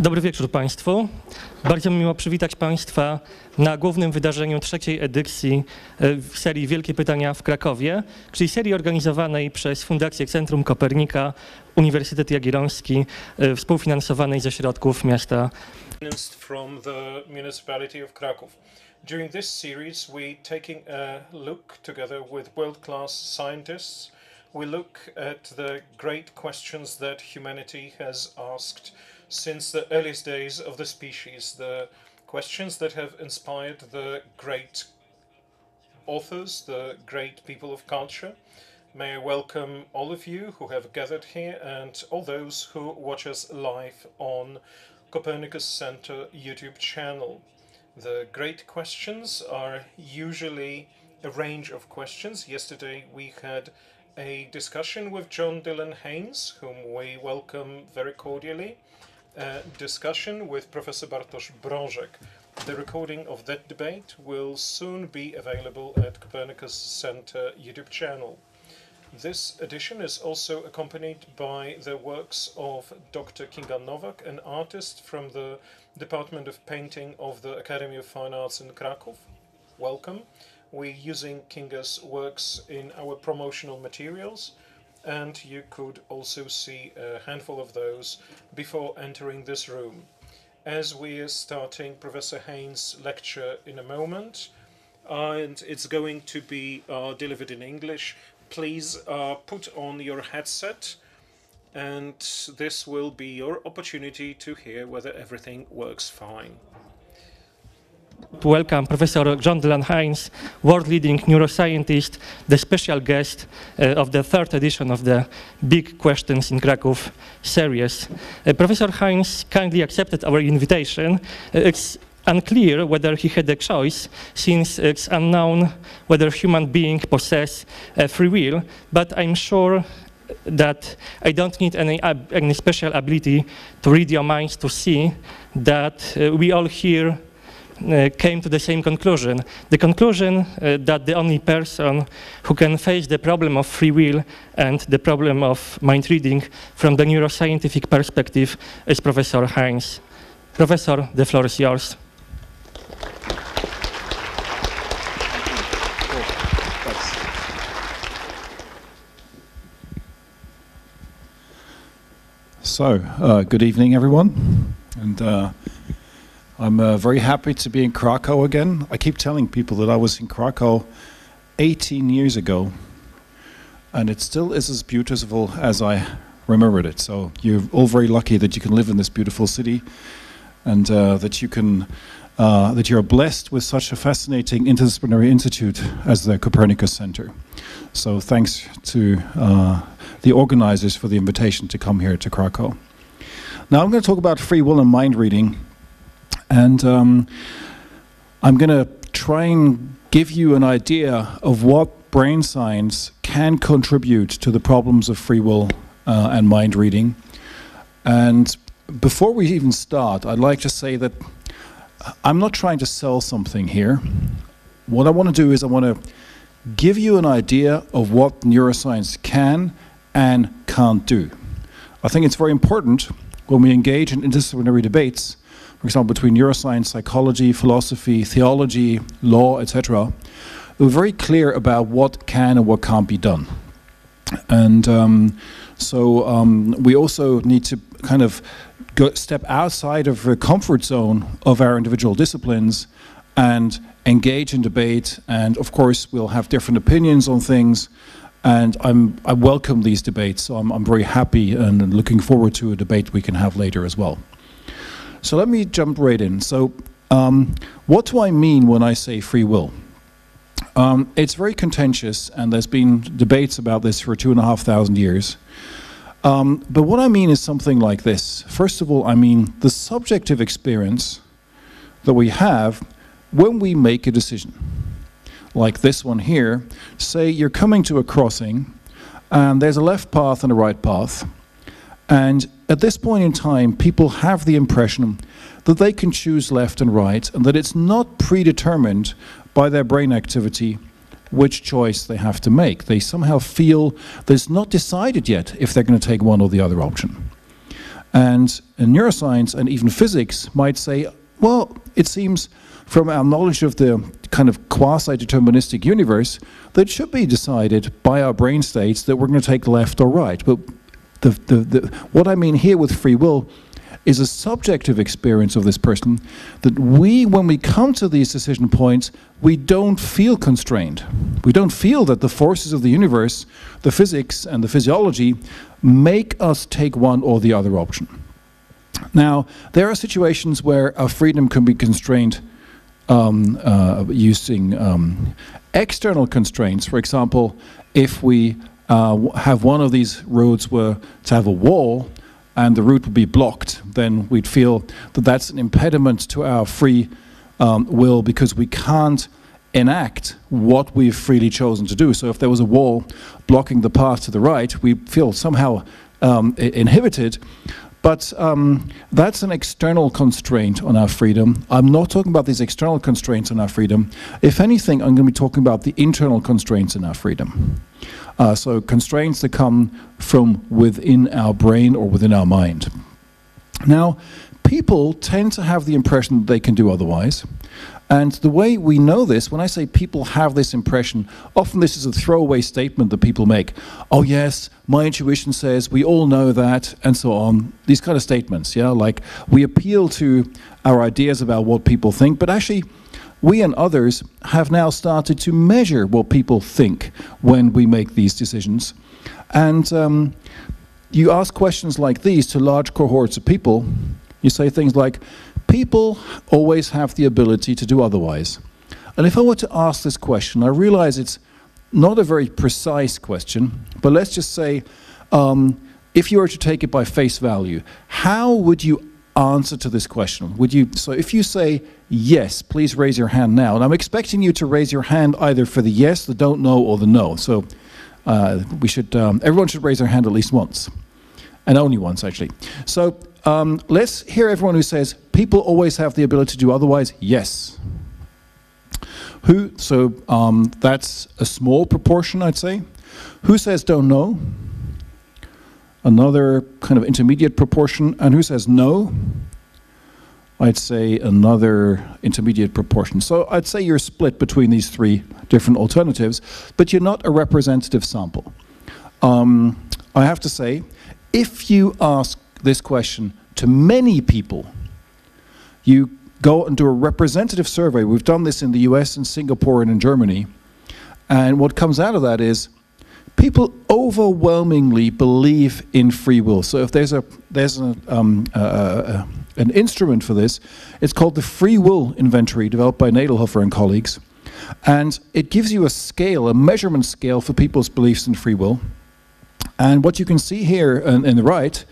Dobry wieczór Państwu. Bardzo mi miło przywitać Państwa na głównym wydarzeniu trzeciej edycji e, serii Wielkie Pytania w Krakowie, czyli serii organizowanej przez Fundację Centrum Kopernika, Uniwersytet Jagielloński, e, współfinansowanej ze środków miasta from the municipality of Krakow. During this series, we taking a look together with world-class scientists. We look at the great questions that humanity has asked since the earliest days of the species, the questions that have inspired the great authors, the great people of culture. May I welcome all of you who have gathered here and all those who watch us live on Copernicus Center YouTube channel. The great questions are usually a range of questions. Yesterday we had a discussion with John Dylan Haynes, whom we welcome very cordially. A discussion with Professor Bartosz Brożek. The recording of that debate will soon be available at Copernicus Center YouTube channel. This edition is also accompanied by the works of Dr. Kinga Nowak, an artist from the Department of Painting of the Academy of Fine Arts in Krakow. Welcome. We're using Kinga's works in our promotional materials, and you could also see a handful of those before entering this room. As we are starting Professor Haynes' lecture in a moment, and it's going to be uh, delivered in English, please uh, put on your headset and this will be your opportunity to hear whether everything works fine. Welcome Professor John Dylan Haynes, world-leading neuroscientist, the special guest uh, of the third edition of the Big Questions in Krakow series. Uh, Professor Haynes kindly accepted our invitation. Uh, it's unclear whether he had a choice, since it's unknown whether human beings possess free will, but I'm sure that I don't need any, any special ability to read your minds to see that uh, we all here came to the same conclusion. The conclusion uh, that the only person who can face the problem of free will and the problem of mind reading from the neuroscientific perspective is Professor Haynes. Professor, the floor is yours. So, uh, good evening, everyone. And uh, I'm uh, very happy to be in Krakow again. I keep telling people that I was in Krakow 18 years ago, and it still is as beautiful as I remembered it. So, you're all very lucky that you can live in this beautiful city and uh, that you can. Uh, that you're blessed with such a fascinating interdisciplinary institute as the Copernicus Center. So, thanks to uh, the organizers for the invitation to come here to Krakow. Now, I'm going to talk about free will and mind reading, and um, I'm going to try and give you an idea of what brain science can contribute to the problems of free will uh, and mind reading. And before we even start, I'd like to say that I'm not trying to sell something here. What I want to do is I want to give you an idea of what neuroscience can and can't do. I think it's very important when we engage in interdisciplinary debates, for example, between neuroscience, psychology, philosophy, theology, law, etc., we're very clear about what can and what can't be done. And um, so um, we also need to kind of go, step outside of the comfort zone of our individual disciplines and engage in debate. And of course, we'll have different opinions on things. And I'm, I welcome these debates. So I'm, I'm very happy and looking forward to a debate we can have later as well. So let me jump right in. So, um, what do I mean when I say free will? Um, it's very contentious, and there's been debates about this for two and a half thousand years. Um, but what I mean is something like this. First of all, I mean the subjective experience that we have when we make a decision. Like this one here, say you're coming to a crossing, and there's a left path and a right path. And at this point in time, people have the impression that they can choose left and right, and that it's not predetermined by their brain activity which choice they have to make. They somehow feel that it's not decided yet if they're going to take one or the other option. And neuroscience and even physics might say, well, it seems from our knowledge of the kind of quasi-deterministic universe that it should be decided by our brain states that we're going to take left or right. But the, the, the, what I mean here with free will is a subjective experience of this person that we, when we come to these decision points, we don't feel constrained. We don't feel that the forces of the universe, the physics and the physiology, make us take one or the other option. Now, there are situations where our freedom can be constrained um, uh, using um, external constraints. For example, if we uh, have one of these roads were to have a wall and the route would be blocked, then we'd feel that that's an impediment to our free um, will because we can't enact what we've freely chosen to do. So if there was a wall blocking the path to the right, we feel somehow um, inhibited but um, that's an external constraint on our freedom. I'm not talking about these external constraints on our freedom. If anything, I'm going to be talking about the internal constraints in our freedom. Uh, so constraints that come from within our brain or within our mind. Now, people tend to have the impression that they can do otherwise. And the way we know this, when I say people have this impression, often this is a throwaway statement that people make. Oh, yes, my intuition says we all know that, and so on. These kind of statements, yeah, like we appeal to our ideas about what people think, but actually, we and others have now started to measure what people think when we make these decisions. And um, you ask questions like these to large cohorts of people. You say things like, People always have the ability to do otherwise. And if I were to ask this question, I realize it's not a very precise question, but let's just say, um, if you were to take it by face value, how would you answer to this question? Would you, so if you say yes, please raise your hand now. And I'm expecting you to raise your hand either for the yes, the don't know, or the no. So uh, we should, um, everyone should raise their hand at least once. And only once, actually. So um, let's hear everyone who says, people always have the ability to do otherwise. Yes. Who, so um, that's a small proportion, I'd say. Who says don't know? Another kind of intermediate proportion. And who says no? I'd say another intermediate proportion. So I'd say you're split between these three different alternatives, but you're not a representative sample. Um, I have to say, if you ask this question to many people. You go and do a representative survey. We've done this in the US and Singapore and in Germany. And what comes out of that is people overwhelmingly believe in free will. So if there's a there's a, um, uh, an instrument for this, it's called the Free Will Inventory, developed by Nadelhoffer and colleagues, and it gives you a scale, a measurement scale for people's beliefs in free will. And what you can see here in, in the right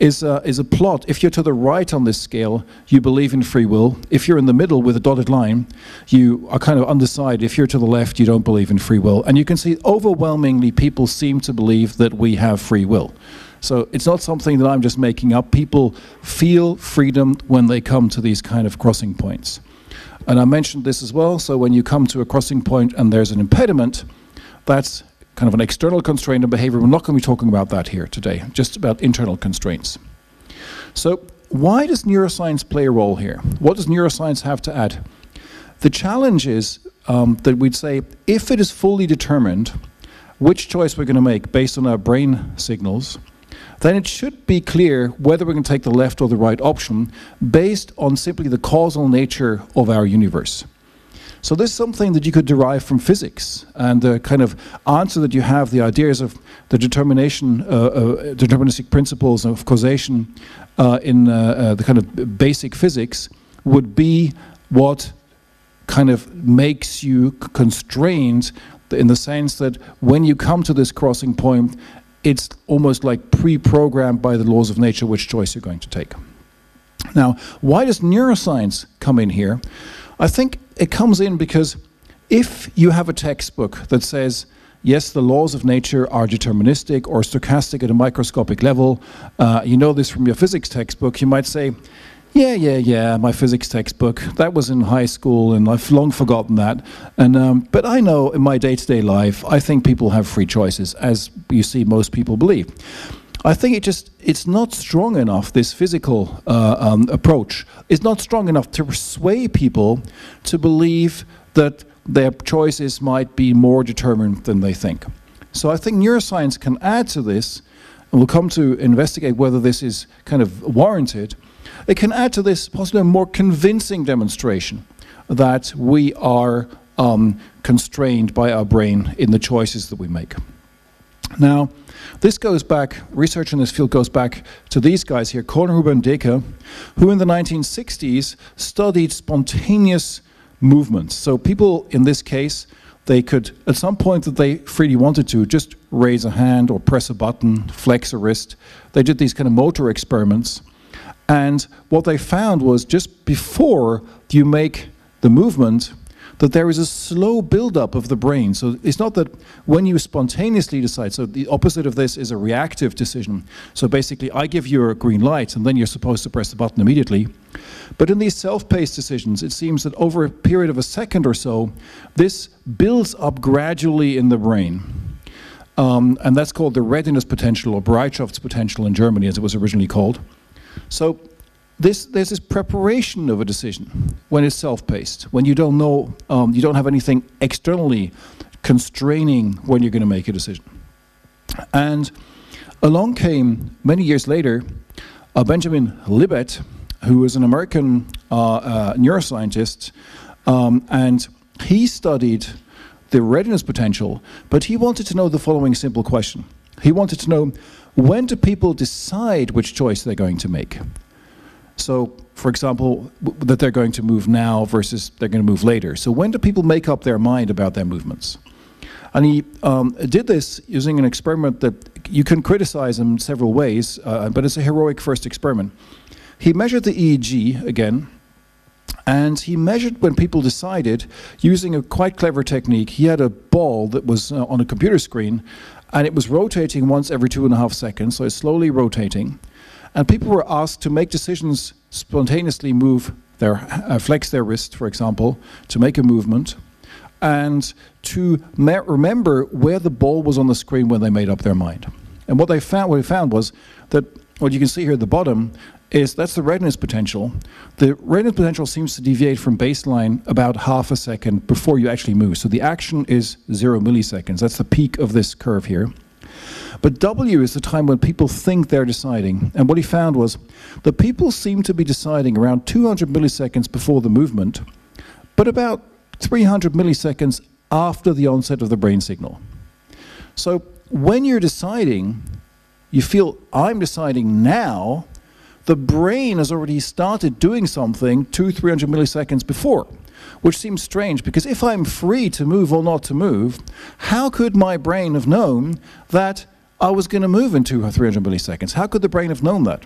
is is a plot. If you're to the right on this scale, you believe in free will. If you're in the middle with a dotted line, you are kind of undecided. If you're to the left, you don't believe in free will. And you can see overwhelmingly people seem to believe that we have free will. So it's not something that I'm just making up. People feel freedom when they come to these kind of crossing points. And I mentioned this as well. So when you come to a crossing point and there's an impediment, that's kind of an external constraint on behavior. We're not going to be talking about that here today, just about internal constraints. So why does neuroscience play a role here? What does neuroscience have to add? The challenge is um, that we'd say if it is fully determined which choice we're going to make based on our brain signals, then it should be clear whether we're going to take the left or the right option based on simply the causal nature of our universe. So this is something that you could derive from physics, and the kind of answer that you have, the ideas of the determination, uh, uh, deterministic principles of causation uh, in uh, uh, the kind of basic physics would be what kind of makes you constrained in the sense that when you come to this crossing point, it's almost like pre-programmed by the laws of nature which choice you're going to take. Now, why does neuroscience come in here? I think it comes in because if you have a textbook that says, yes, the laws of nature are deterministic or stochastic at a microscopic level, uh, you know this from your physics textbook, you might say, yeah, yeah, yeah, my physics textbook, that was in high school and I've long forgotten that. And um, But I know in my day-to-day -day life, I think people have free choices, as you see most people believe. I think it just it's not strong enough. This physical uh, um, approach is not strong enough to persuade people to believe that their choices might be more determined than they think. So I think neuroscience can add to this, and we'll come to investigate whether this is kind of warranted. It can add to this possibly a more convincing demonstration that we are um, constrained by our brain in the choices that we make. Now, this goes back, research in this field goes back to these guys here, Kornhuber and Deecke, who in the 1960s studied spontaneous movements. So people in this case, they could, at some point that they freely wanted to, just raise a hand or press a button, flex a wrist. They did these kind of motor experiments. And what they found was just before you make the movement, that there is a slow buildup of the brain. So it's not that when you spontaneously decide, so the opposite of this is a reactive decision. So basically, I give you a green light, and then you're supposed to press the button immediately. But in these self-paced decisions, it seems that over a period of a second or so, this builds up gradually in the brain. Um, and that's called the readiness potential, or Bereitschafts potential in Germany, as it was originally called. So this, there's this preparation of a decision when it's self-paced, when you don't know, um, you don't have anything externally constraining when you're going to make a decision. And along came, many years later, uh, Benjamin Libet, who was an American uh, uh, neuroscientist, um, and he studied the readiness potential, but he wanted to know the following simple question. He wanted to know, when do people decide which choice they're going to make? So, for example, that they're going to move now versus they're going to move later. So when do people make up their mind about their movements? And he um, did this using an experiment that you can criticize in several ways, uh, but it's a heroic first experiment. He measured the EEG again, and he measured when people decided using a quite clever technique. He had a ball that was uh, on a computer screen, and it was rotating once every two and a half seconds, so it's slowly rotating. And people were asked to make decisions spontaneously move their, uh, flex their wrist, for example, to make a movement, and to remember where the ball was on the screen when they made up their mind. And what they found, what they found was that what you can see here at the bottom is that's the readiness potential. The readiness potential seems to deviate from baseline about half a second before you actually move. So the action is zero milliseconds. That's the peak of this curve here. But W is the time when people think they're deciding. And what he found was that people seem to be deciding around 200 milliseconds before the movement, but about 300 milliseconds after the onset of the brain signal. So when you're deciding, you feel, I'm deciding now, the brain has already started doing something two, 300 milliseconds before which seems strange because if I'm free to move or not to move, how could my brain have known that I was going to move in two or 300 milliseconds? How could the brain have known that?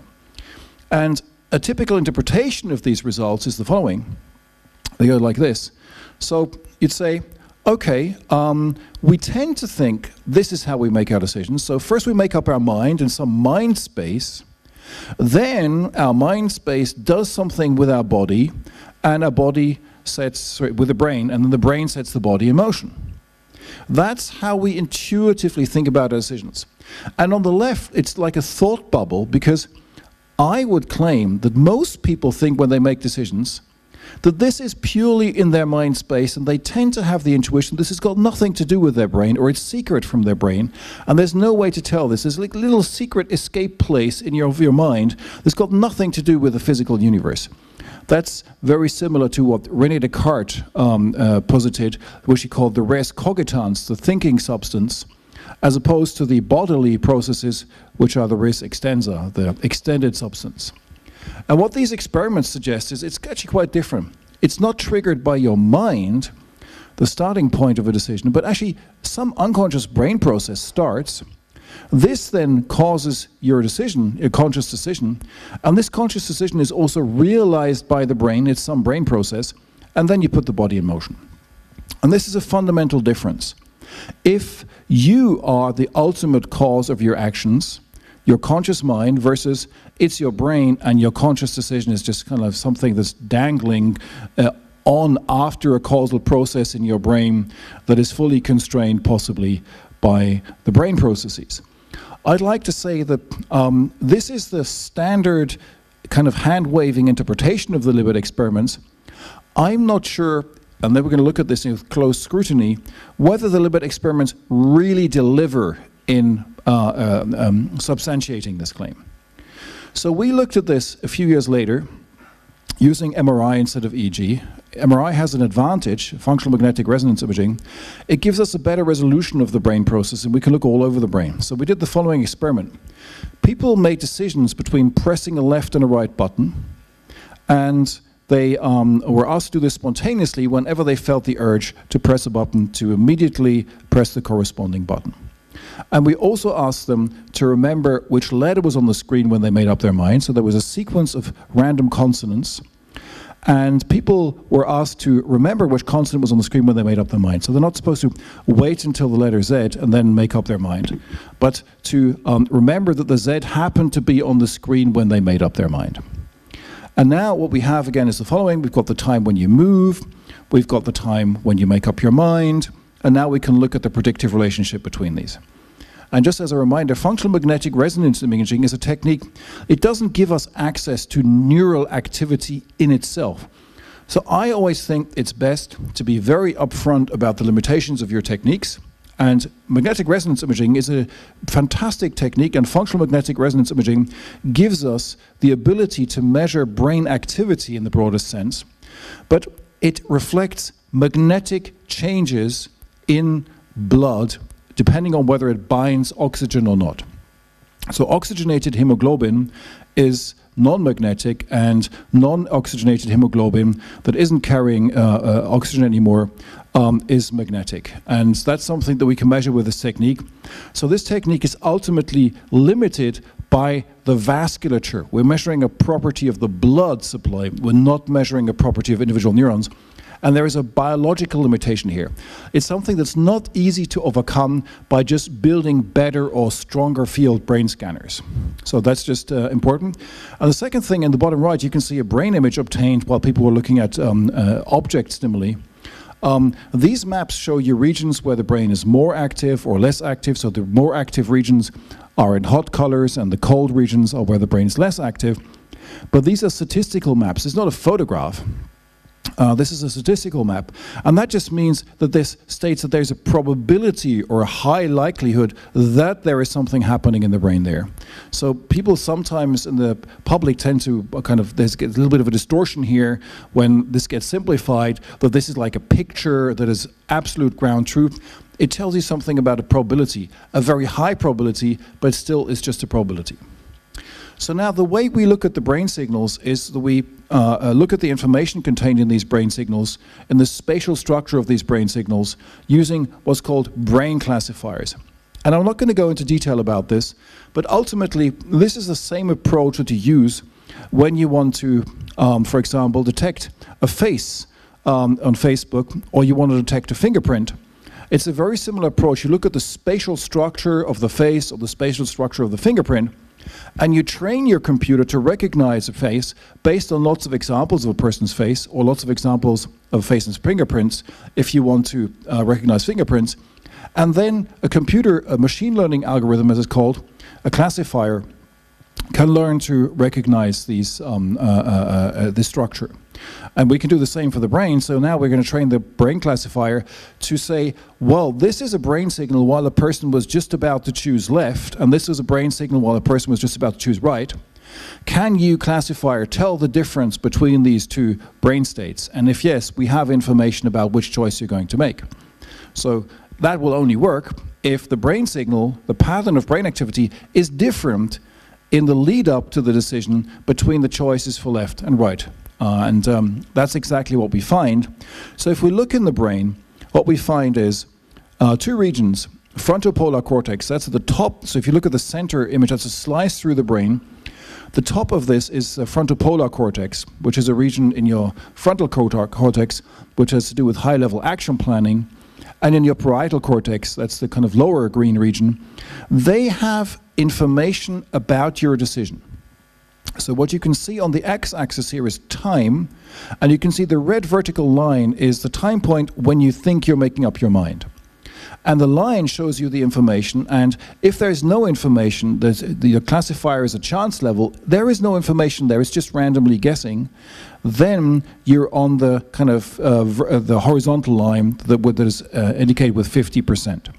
And a typical interpretation of these results is the following. They go like this. So you'd say, okay, um, we tend to think this is how we make our decisions. So first we make up our mind in some mind space. Then our mind space does something with our body, and our body sets, sorry, with the brain, and then the brain sets the body in motion. That's how we intuitively think about our decisions. And on the left, it's like a thought bubble because I would claim that most people think when they make decisions that this is purely in their mind space and they tend to have the intuition this has got nothing to do with their brain or it's secret from their brain and there's no way to tell this. There's like a little secret escape place in your, your mind that's got nothing to do with the physical universe. That's very similar to what René Descartes um, uh, posited, which he called the res cogitans, the thinking substance, as opposed to the bodily processes, which are the res extensa, the extended substance. And what these experiments suggest is it's actually quite different. It's not triggered by your mind, the starting point of a decision, but actually some unconscious brain process starts this then causes your decision, a conscious decision, and this conscious decision is also realized by the brain, it's some brain process, and then you put the body in motion. And this is a fundamental difference. If you are the ultimate cause of your actions, your conscious mind versus it's your brain and your conscious decision is just kind of something that's dangling uh, on after a causal process in your brain that is fully constrained possibly by the brain processes. I'd like to say that um, this is the standard kind of hand waving interpretation of the Libet experiments. I'm not sure, and then we're going to look at this with close scrutiny, whether the Libet experiments really deliver in uh, uh, um, substantiating this claim. So we looked at this a few years later using MRI instead of EEG. MRI has an advantage, functional magnetic resonance imaging. It gives us a better resolution of the brain process and we can look all over the brain. So we did the following experiment. People made decisions between pressing a left and a right button and they um, were asked to do this spontaneously whenever they felt the urge to press a button to immediately press the corresponding button. And we also asked them to remember which letter was on the screen when they made up their mind. So there was a sequence of random consonants. And people were asked to remember which consonant was on the screen when they made up their mind. So they're not supposed to wait until the letter Z and then make up their mind, but to um, remember that the Z happened to be on the screen when they made up their mind. And now what we have again is the following. We've got the time when you move, we've got the time when you make up your mind, and now we can look at the predictive relationship between these. And just as a reminder, functional magnetic resonance imaging is a technique, it doesn't give us access to neural activity in itself. So I always think it's best to be very upfront about the limitations of your techniques. And magnetic resonance imaging is a fantastic technique, and functional magnetic resonance imaging gives us the ability to measure brain activity in the broadest sense, but it reflects magnetic changes in blood depending on whether it binds oxygen or not. So oxygenated hemoglobin is non-magnetic and non-oxygenated hemoglobin that isn't carrying uh, uh, oxygen anymore um, is magnetic. And that's something that we can measure with this technique. So this technique is ultimately limited by the vasculature. We're measuring a property of the blood supply. We're not measuring a property of individual neurons. And there is a biological limitation here. It's something that's not easy to overcome by just building better or stronger field brain scanners. So that's just uh, important. And the second thing in the bottom right, you can see a brain image obtained while people were looking at um, uh, object stimuli. Um, these maps show you regions where the brain is more active or less active. So the more active regions are in hot colors and the cold regions are where the brain is less active. But these are statistical maps. It's not a photograph. Uh, this is a statistical map, and that just means that this states that there's a probability or a high likelihood that there is something happening in the brain there. So people sometimes in the public tend to uh, kind of, there's a little bit of a distortion here when this gets simplified, that this is like a picture that is absolute ground truth. It tells you something about a probability, a very high probability, but still is just a probability. So now the way we look at the brain signals is that we uh, uh, look at the information contained in these brain signals and the spatial structure of these brain signals using what's called brain classifiers. And I'm not going to go into detail about this, but ultimately this is the same approach that you use when you want to, um, for example, detect a face um, on Facebook or you want to detect a fingerprint. It's a very similar approach. You look at the spatial structure of the face or the spatial structure of the fingerprint and you train your computer to recognize a face based on lots of examples of a person's face or lots of examples of face and fingerprints if you want to uh, recognize fingerprints. And then a computer, a machine learning algorithm as it's called, a classifier, can learn to recognize these, um, uh, uh, uh, this structure. And we can do the same for the brain. So now we're going to train the brain classifier to say, well, this is a brain signal while a person was just about to choose left, and this is a brain signal while a person was just about to choose right. Can you, classifier, tell the difference between these two brain states? And if yes, we have information about which choice you're going to make. So that will only work if the brain signal, the pattern of brain activity, is different in the lead up to the decision between the choices for left and right. Uh, and um, that's exactly what we find. So if we look in the brain, what we find is uh, two regions, frontopolar cortex, that's at the top. So if you look at the center image, that's a slice through the brain. The top of this is the frontopolar cortex, which is a region in your frontal cortex, which has to do with high-level action planning. And in your parietal cortex, that's the kind of lower green region, they have information about your decision. So what you can see on the x-axis here is time, and you can see the red vertical line is the time point when you think you're making up your mind. And the line shows you the information. And if there's no information, the classifier is a chance level, there is no information there, it's just randomly guessing. Then you're on the kind of uh, uh the horizontal line that, that is uh, indicated with 50%.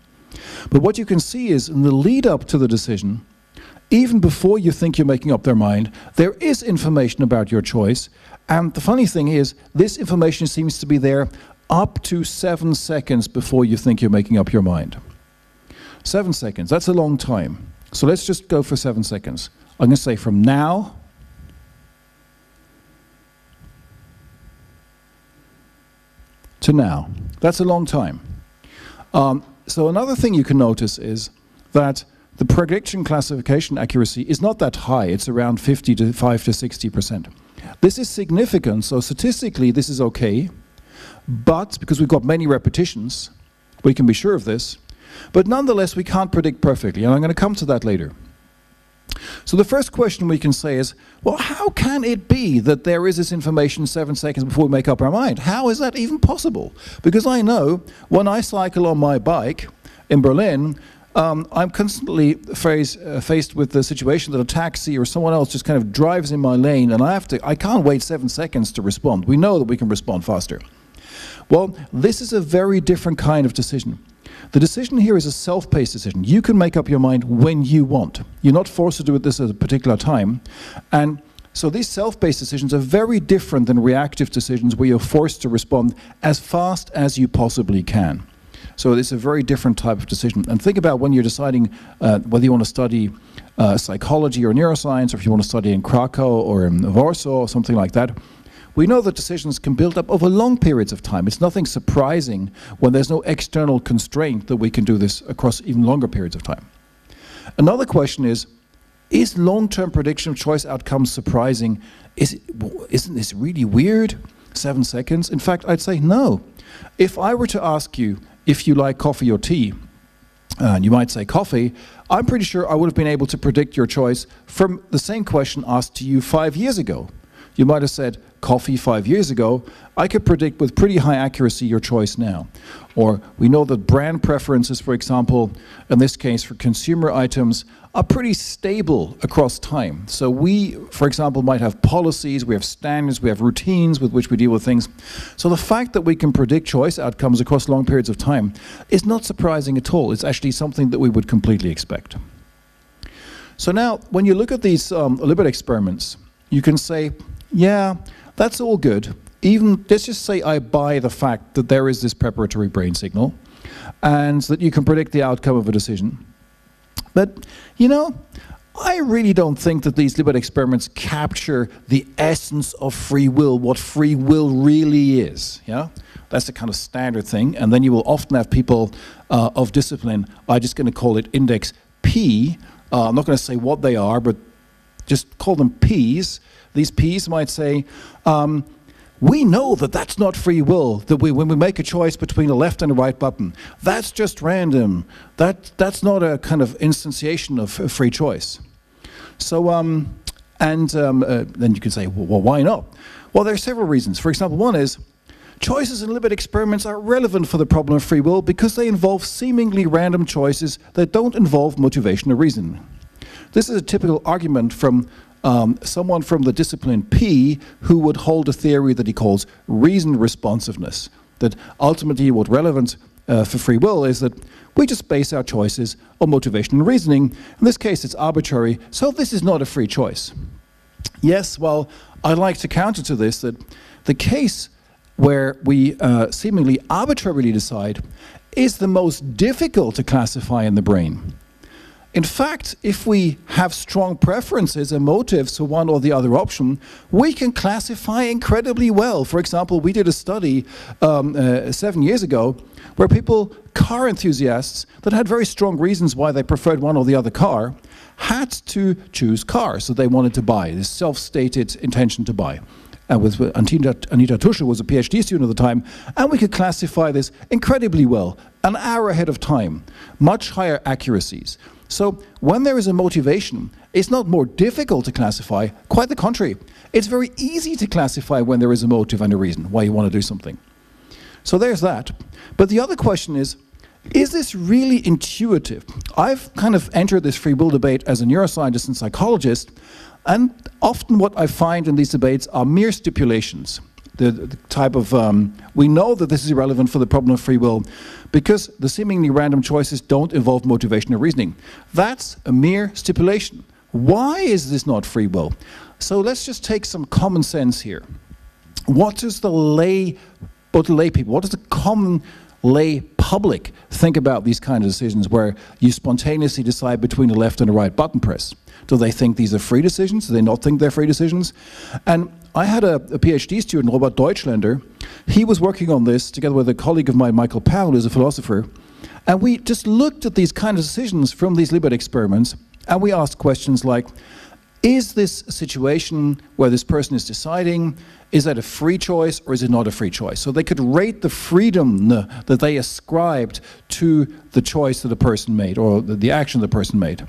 But what you can see is in the lead up to the decision, even before you think you're making up their mind, there is information about your choice. And the funny thing is, this information seems to be there up to seven seconds before you think you're making up your mind. Seven seconds, that's a long time. So let's just go for seven seconds. I'm going to say from now to now. That's a long time. Um, so another thing you can notice is that the prediction classification accuracy is not that high. It's around 50 to 5 to 60 percent. This is significant, so statistically this is okay, but because we've got many repetitions, we can be sure of this, but nonetheless we can't predict perfectly, and I'm going to come to that later. So the first question we can say is, well, how can it be that there is this information seven seconds before we make up our mind? How is that even possible? Because I know when I cycle on my bike in Berlin, um, I'm constantly face, uh, faced with the situation that a taxi or someone else just kind of drives in my lane and I have to, I can't wait seven seconds to respond. We know that we can respond faster. Well, this is a very different kind of decision. The decision here is a self-paced decision. You can make up your mind when you want. You're not forced to do it this at a particular time. And so these self-paced decisions are very different than reactive decisions where you're forced to respond as fast as you possibly can. So it's a very different type of decision. And think about when you're deciding uh, whether you want to study uh, psychology or neuroscience, or if you want to study in Krakow or in Warsaw or something like that. We know that decisions can build up over long periods of time. It's nothing surprising when there's no external constraint that we can do this across even longer periods of time. Another question is, is long-term prediction of choice outcomes surprising? Is isn't this really weird? Seven seconds? In fact, I'd say no. If I were to ask you if you like coffee or tea, and you might say coffee, I'm pretty sure I would have been able to predict your choice from the same question asked to you five years ago. You might have said coffee five years ago. I could predict with pretty high accuracy your choice now. Or we know that brand preferences, for example, in this case for consumer items, are pretty stable across time. So we, for example, might have policies, we have standards, we have routines with which we deal with things. So the fact that we can predict choice outcomes across long periods of time is not surprising at all. It's actually something that we would completely expect. So now, when you look at these um, Libet experiments, you can say, yeah, that's all good. Even, let's just say I buy the fact that there is this preparatory brain signal and that you can predict the outcome of a decision. But, you know, I really don't think that these Libet experiments capture the essence of free will, what free will really is. Yeah, That's the kind of standard thing. And then you will often have people uh, of discipline, I'm just going to call it index P. uh, not going to say what they are, but just call them P's. These P's might say, um, we know that that's not free will, that we, when we make a choice between a left and a right button, that's just random. That, that's not a kind of instantiation of, free choice. So, um, and um, uh, then you can say, well, well, why not? Well, there are several reasons. For example, one is choices in Libet experiments are relevant for the problem of free will because they involve seemingly random choices that don't involve motivation or reason. This is a typical argument from um, someone from the discipline P who would hold a theory that he calls reason responsiveness, that ultimately what relevant uh, for free will is that we just base our choices on motivation and reasoning. In this case, it's arbitrary, so this is not a free choice. Yes, well, I'd like to counter to this that the case where we uh, seemingly arbitrarily decide is the most difficult to classify in the brain. In fact, if we have strong preferences and motives for one or the other option, we can classify incredibly well. For example, we did a study um, uh, seven years ago where people, car enthusiasts that had very strong reasons why they preferred one or the other car, had to choose cars that they wanted to buy, this self-stated intention to buy. And with Anita, Anita Tusche was a PhD student at the time, and we could classify this incredibly well, an hour ahead of time, much higher accuracies. So when there is a motivation, it's not more difficult to classify, quite the contrary. It's very easy to classify when there is a motive and a reason why you want to do something. So there's that. But the other question is, is this really intuitive? I've kind of entered this free will debate as a neuroscientist and psychologist, and often what I find in these debates are mere stipulations. The, the type of, um, we know that this is irrelevant for the problem of free will because the seemingly random choices don't involve motivation or reasoning. That's a mere stipulation. Why is this not free will? So let's just take some common sense here. What does the lay, what the lay people, what does the common lay public think about these kind of decisions where you spontaneously decide between a left and a right button press? Do they think these are free decisions? Do they not think they're free decisions? And I had a, a PhD student, Robert Deutschlander. He was working on this together with a colleague of mine, Michael Pauen, who's a philosopher. And we just looked at these kind of decisions from these Libet experiments, and we asked questions like, is this situation where this person is deciding, is that a free choice or is it not a free choice? So they could rate the freedom that they ascribed to the choice that the person made or the, the action the person made.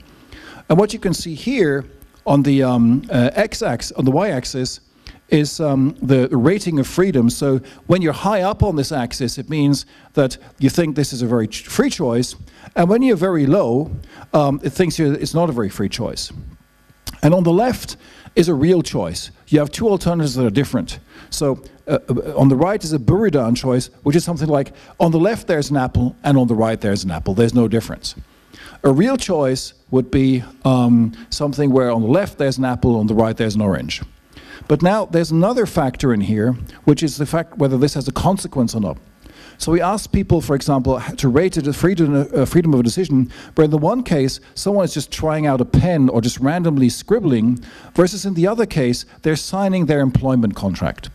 And what you can see here on the um, uh, x-axis, on the y-axis, is um, the rating of freedom. So when you're high up on this axis, it means that you think this is a very ch free choice. And when you're very low, um, it thinks it's not a very free choice. And on the left is a real choice. You have two alternatives that are different. So uh, uh, on the right is a Buridan choice, which is something like on the left there's an apple, and on the right there's an apple. There's no difference. A real choice would be um, something where on the left there's an apple, on the right there's an orange. But now there's another factor in here, which is the fact whether this has a consequence or not. So we asked people, for example, to rate the freedom, uh, freedom of a decision, where in the one case, someone is just trying out a pen or just randomly scribbling, versus in the other case, they're signing their employment contract.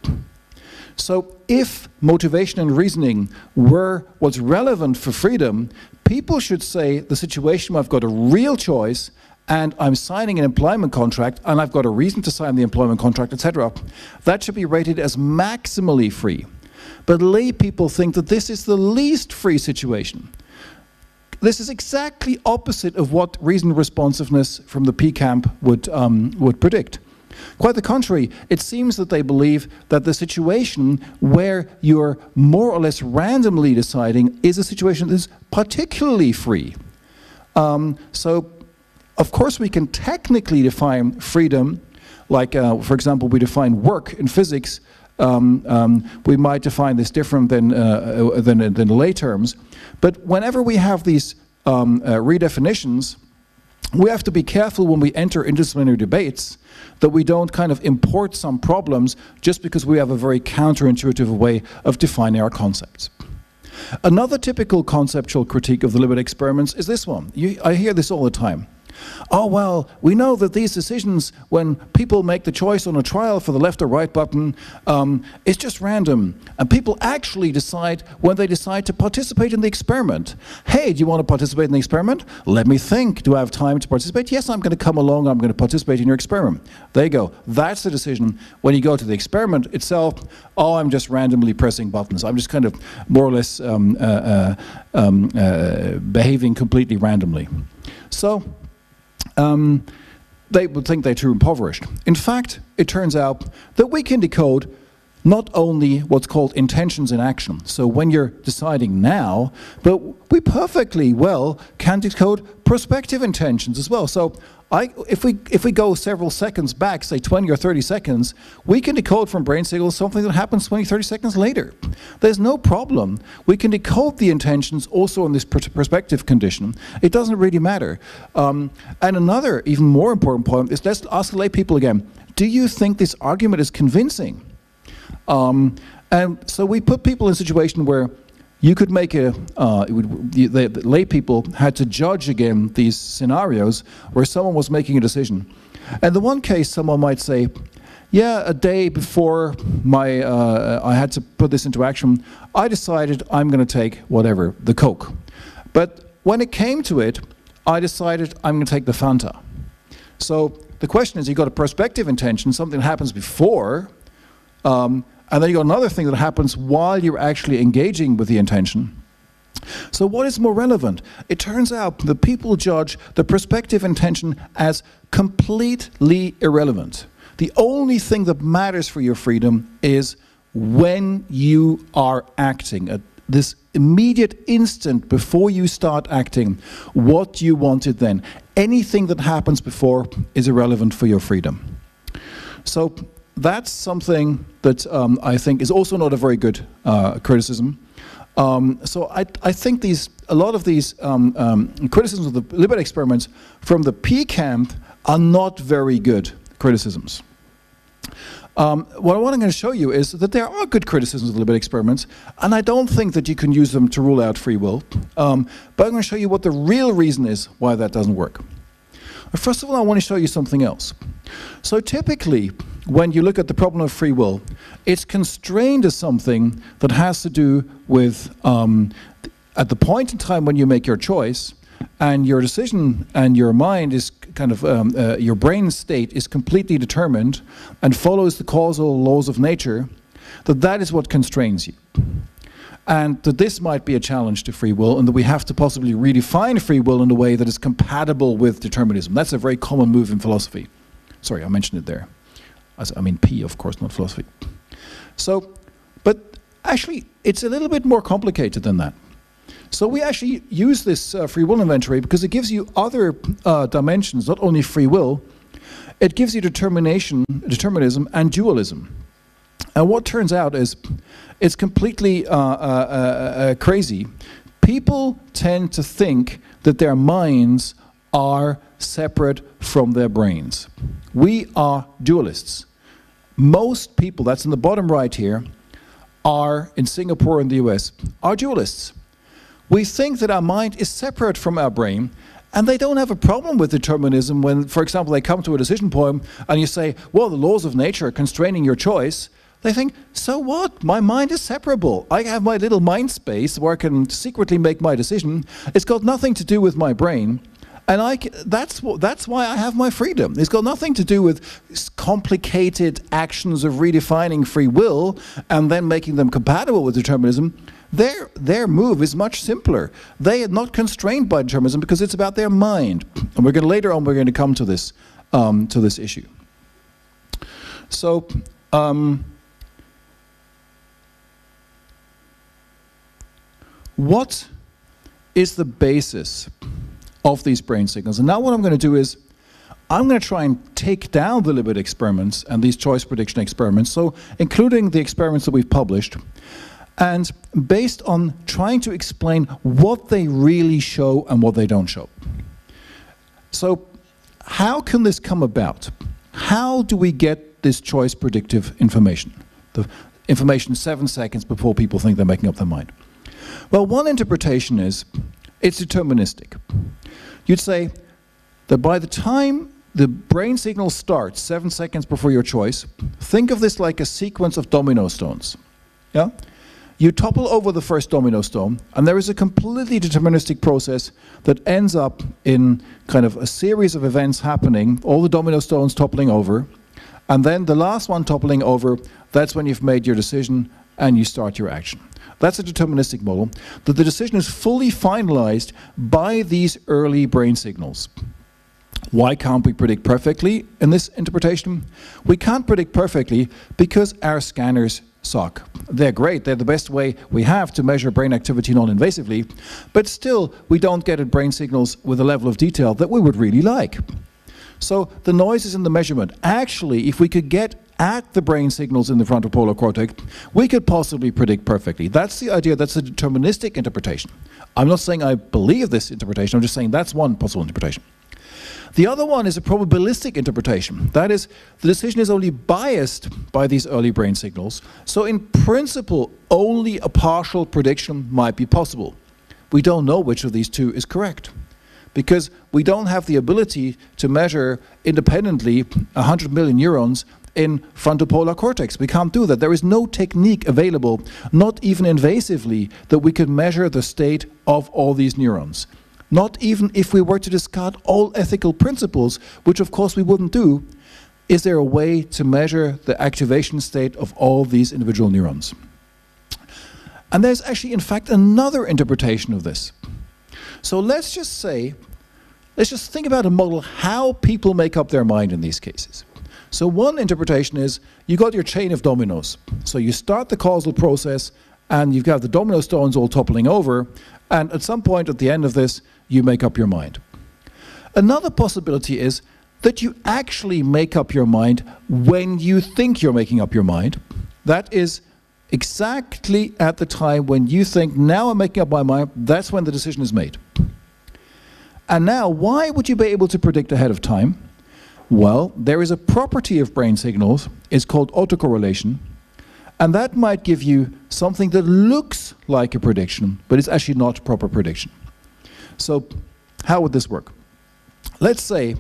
So if motivation and reasoning were what's relevant for freedom, people should say the situation where I've got a real choice and I'm signing an employment contract and I've got a reason to sign the employment contract, etc., that should be rated as maximally free. But lay people think that this is the least free situation. This is exactly opposite of what reason responsiveness from the P camp would, um, would predict. Quite the contrary, it seems that they believe that the situation where you're more or less randomly deciding is a situation that is particularly free. Um, so, of course, we can technically define freedom, like, uh, for example, we define work in physics um, um, we might define this different than, uh, uh, than, than lay terms. But whenever we have these um, uh, redefinitions, we have to be careful when we enter interdisciplinary debates that we don't kind of import some problems just because we have a very counterintuitive way of defining our concepts. Another typical conceptual critique of the Libet experiments is this one. You, I hear this all the time. Oh, well, we know that these decisions, when people make the choice on a trial for the left or right button, um, it's just random. And people actually decide when they decide to participate in the experiment. Hey, do you want to participate in the experiment? Let me think. Do I have time to participate? Yes, I'm going to come along. I'm going to participate in your experiment. There you go. That's the decision. When you go to the experiment itself, oh, I'm just randomly pressing buttons. I'm just kind of more or less um, uh, uh, um, uh, behaving completely randomly. So, um, they would think they're too impoverished. In fact, it turns out that we can decode not only what's called intentions in action, so when you're deciding now, but we perfectly well can decode prospective intentions as well. So I, if, we, if we go several seconds back, say 20 or 30 seconds, we can decode from brain signals something that happens 20, 30 seconds later. There's no problem. We can decode the intentions also in this prospective condition. It doesn't really matter. Um, and another, even more important point is let's ask the lay people again, do you think this argument is convincing? Um, and so we put people in a situation where you could make a, uh, would, the, the, lay people had to judge again these scenarios where someone was making a decision. And the one case someone might say, yeah, a day before my, uh, I had to put this into action, I decided I'm going to take whatever, the Coke. But when it came to it, I decided I'm going to take the Fanta. So the question is, you've got a prospective intention, something happens before, um, and then you got another thing that happens while you're actually engaging with the intention. So what is more relevant? It turns out that people judge the prospective intention as completely irrelevant. The only thing that matters for your freedom is when you are acting, at this immediate instant before you start acting what you wanted then. Anything that happens before is irrelevant for your freedom. So that's something that um, I think is also not a very good uh, criticism. Um, so I, I, think these a lot of these um, um, criticisms of the Libet experiments from the P camp are not very good criticisms. Um, what I'm going to show you is that there are good criticisms of the Libet experiments, and I don't think that you can use them to rule out free will. Um, but I'm going to show you what the real reason is why that doesn't work. First of all, I want to show you something else. So typically, when you look at the problem of free will, it's constrained to something that has to do with um, at the point in time when you make your choice, and your decision and your mind is kind of um, uh, your brain state is completely determined and follows the causal laws of nature, that that is what constrains you. And that this might be a challenge to free will, and that we have to possibly redefine free will in a way that is compatible with determinism. That's a very common move in philosophy. Sorry, I mentioned it there. I mean, P, of course, not philosophy. So, but actually, it's a little bit more complicated than that. So we actually use this uh, free will inventory because it gives you other uh, dimensions, not only free will, it gives you determination, determinism, and dualism. And what turns out is it's completely uh, uh, uh, uh crazy. People tend to think that their minds are separate from their brains. We are dualists. Most people, that's in the bottom right here, are in Singapore and the US, are dualists. We think that our mind is separate from our brain, and they don't have a problem with determinism when, for example, they come to a decision point and you say, well, the laws of nature are constraining your choice. They think, so what? My mind is separable. I have my little mind space where I can secretly make my decision. It's got nothing to do with my brain. And I, that's, what, that's why I have my freedom. It's got nothing to do with complicated actions of redefining free will and then making them compatible with determinism. Their, their move is much simpler. They are not constrained by determinism because it's about their mind. And we're going to, later on, we're going to come to this, um, to this issue. So, um, what is the basis of these brain signals. And now what I'm going to do is I'm going to try and take down the Libet experiments and these choice prediction experiments, so including the experiments that we've published, and based on trying to explain what they really show and what they don't show. So how can this come about? How do we get this choice predictive information? The information seven seconds before people think they're making up their mind. Well, one interpretation is it's deterministic. You'd say that by the time the brain signal starts seven seconds before your choice, think of this like a sequence of domino stones. Yeah? You topple over the first domino stone, and there is a completely deterministic process that ends up in kind of a series of events happening, all the domino stones toppling over, and then the last one toppling over, that's when you've made your decision and you start your action. That's a deterministic model, that the decision is fully finalized by these early brain signals. Why can't we predict perfectly in this interpretation? We can't predict perfectly because our scanners suck. They're great, they're the best way we have to measure brain activity non-invasively, but still we don't get at brain signals with a level of detail that we would really like. So the noise is in the measurement. Actually, if we could get at the brain signals in the frontal polar cortex, we could possibly predict perfectly. That's the idea, that's a deterministic interpretation. I'm not saying I believe this interpretation, I'm just saying that's one possible interpretation. The other one is a probabilistic interpretation. That is, the decision is only biased by these early brain signals, so in principle, only a partial prediction might be possible. We don't know which of these two is correct because we don't have the ability to measure independently 100 million neurons in frontopolar cortex. We can't do that. There is no technique available, not even invasively, that we could measure the state of all these neurons. Not even if we were to discard all ethical principles, which of course we wouldn't do, is there a way to measure the activation state of all these individual neurons? And there's actually, in fact, another interpretation of this. So let's just say, let's just think about a model how people make up their mind in these cases. So one interpretation is you got your chain of dominoes. So you start the causal process and you've got the domino stones all toppling over, and at some point at the end of this, you make up your mind. Another possibility is that you actually make up your mind when you think you're making up your mind. That is exactly at the time when you think, now I'm making up my mind, that's when the decision is made. And now, why would you be able to predict ahead of time? Well, there is a property of brain signals, it's called autocorrelation, and that might give you something that looks like a prediction, but it's actually not proper prediction. So, how would this work? Let's say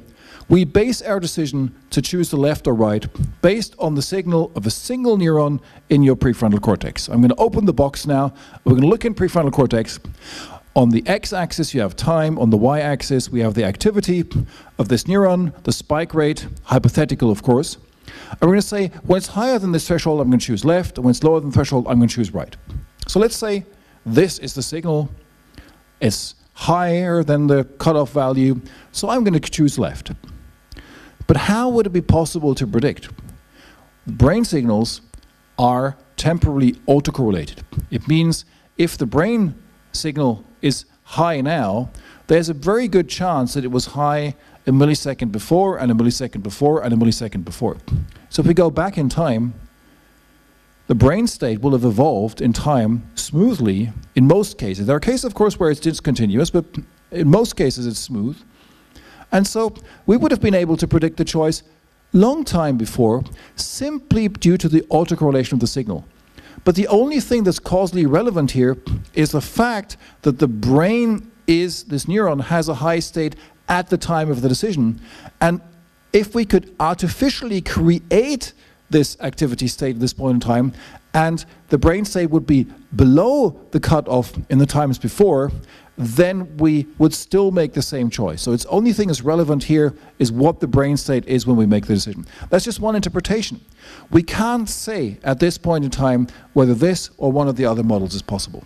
we base our decision to choose the left or right based on the signal of a single neuron in your prefrontal cortex. I'm going to open the box now. We're going to look in prefrontal cortex. On the x-axis, you have time. On the y-axis, we have the activity of this neuron, the spike rate, hypothetical, of course. And we're going to say, when it's higher than this threshold, I'm going to choose left. And when it's lower than threshold, I'm going to choose right. So let's say this is the signal. It's higher than the cutoff value, so I'm going to choose left. But how would it be possible to predict? Brain signals are temporally autocorrelated. It means if the brain signal is high now, there's a very good chance that it was high a millisecond before and a millisecond before and a millisecond before. So if we go back in time, the brain state will have evolved in time smoothly in most cases. There are cases, of course, where it's discontinuous, but in most cases it's smooth. And so we would have been able to predict the choice long time before simply due to the autocorrelation of the signal. But the only thing that's causally relevant here is the fact that the brain is, this neuron has a high state at the time of the decision. And if we could artificially create this activity state at this point in time, and the brain state would be below the cutoff in the times before, then we would still make the same choice. So its only thing that's relevant here is what the brain state is when we make the decision. That's just one interpretation. We can't say at this point in time whether this or one of the other models is possible.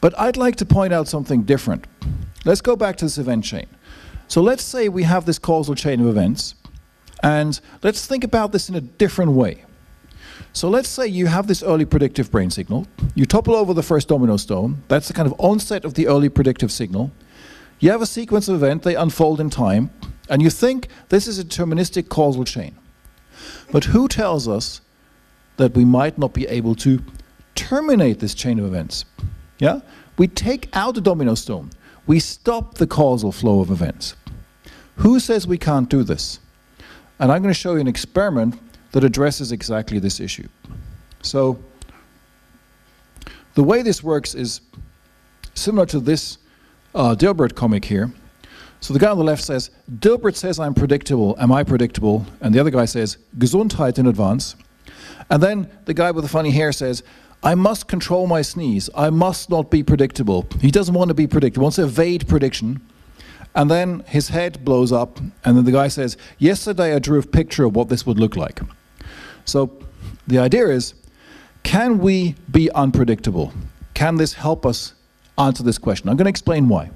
But I'd like to point out something different. Let's go back to this event chain. So let's say we have this causal chain of events, and let's think about this in a different way. So let's say you have this early predictive brain signal. You topple over the first domino stone. That's the kind of onset of the early predictive signal. You have a sequence of events, they unfold in time, and you think this is a deterministic causal chain. But who tells us that we might not be able to terminate this chain of events? Yeah? We take out the domino stone. We stop the causal flow of events. Who says we can't do this? And I'm going to show you an experiment that addresses exactly this issue. So the way this works is similar to this uh, Dilbert comic here. So the guy on the left says, Dilbert says I'm predictable, am I predictable? And the other guy says, Gesundheit in advance. And then the guy with the funny hair says, I must control my sneeze. I must not be predictable. He doesn't want to be predictable. He wants to evade prediction. And then his head blows up, and then the guy says, Yesterday I drew a picture of what this would look like. So the idea is, can we be unpredictable? Can this help us answer this question? I'm going to explain why.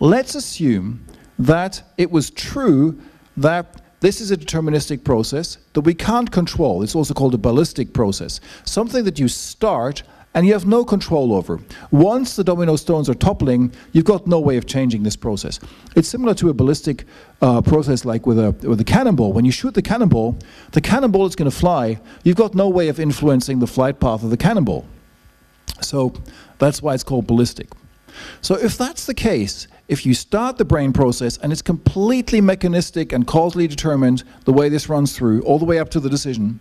Let's assume that it was true that this is a deterministic process that we can't control. It's also called a ballistic process. Something that you start and you have no control over. Once the domino stones are toppling, you've got no way of changing this process. It's similar to a ballistic uh, process like with a, with a cannonball. When you shoot the cannonball, the cannonball is going to fly. You've got no way of influencing the flight path of the cannonball. So that's why it's called ballistic. So if that's the case, if you start the brain process and it's completely mechanistic and causally determined the way this runs through, all the way up to the decision,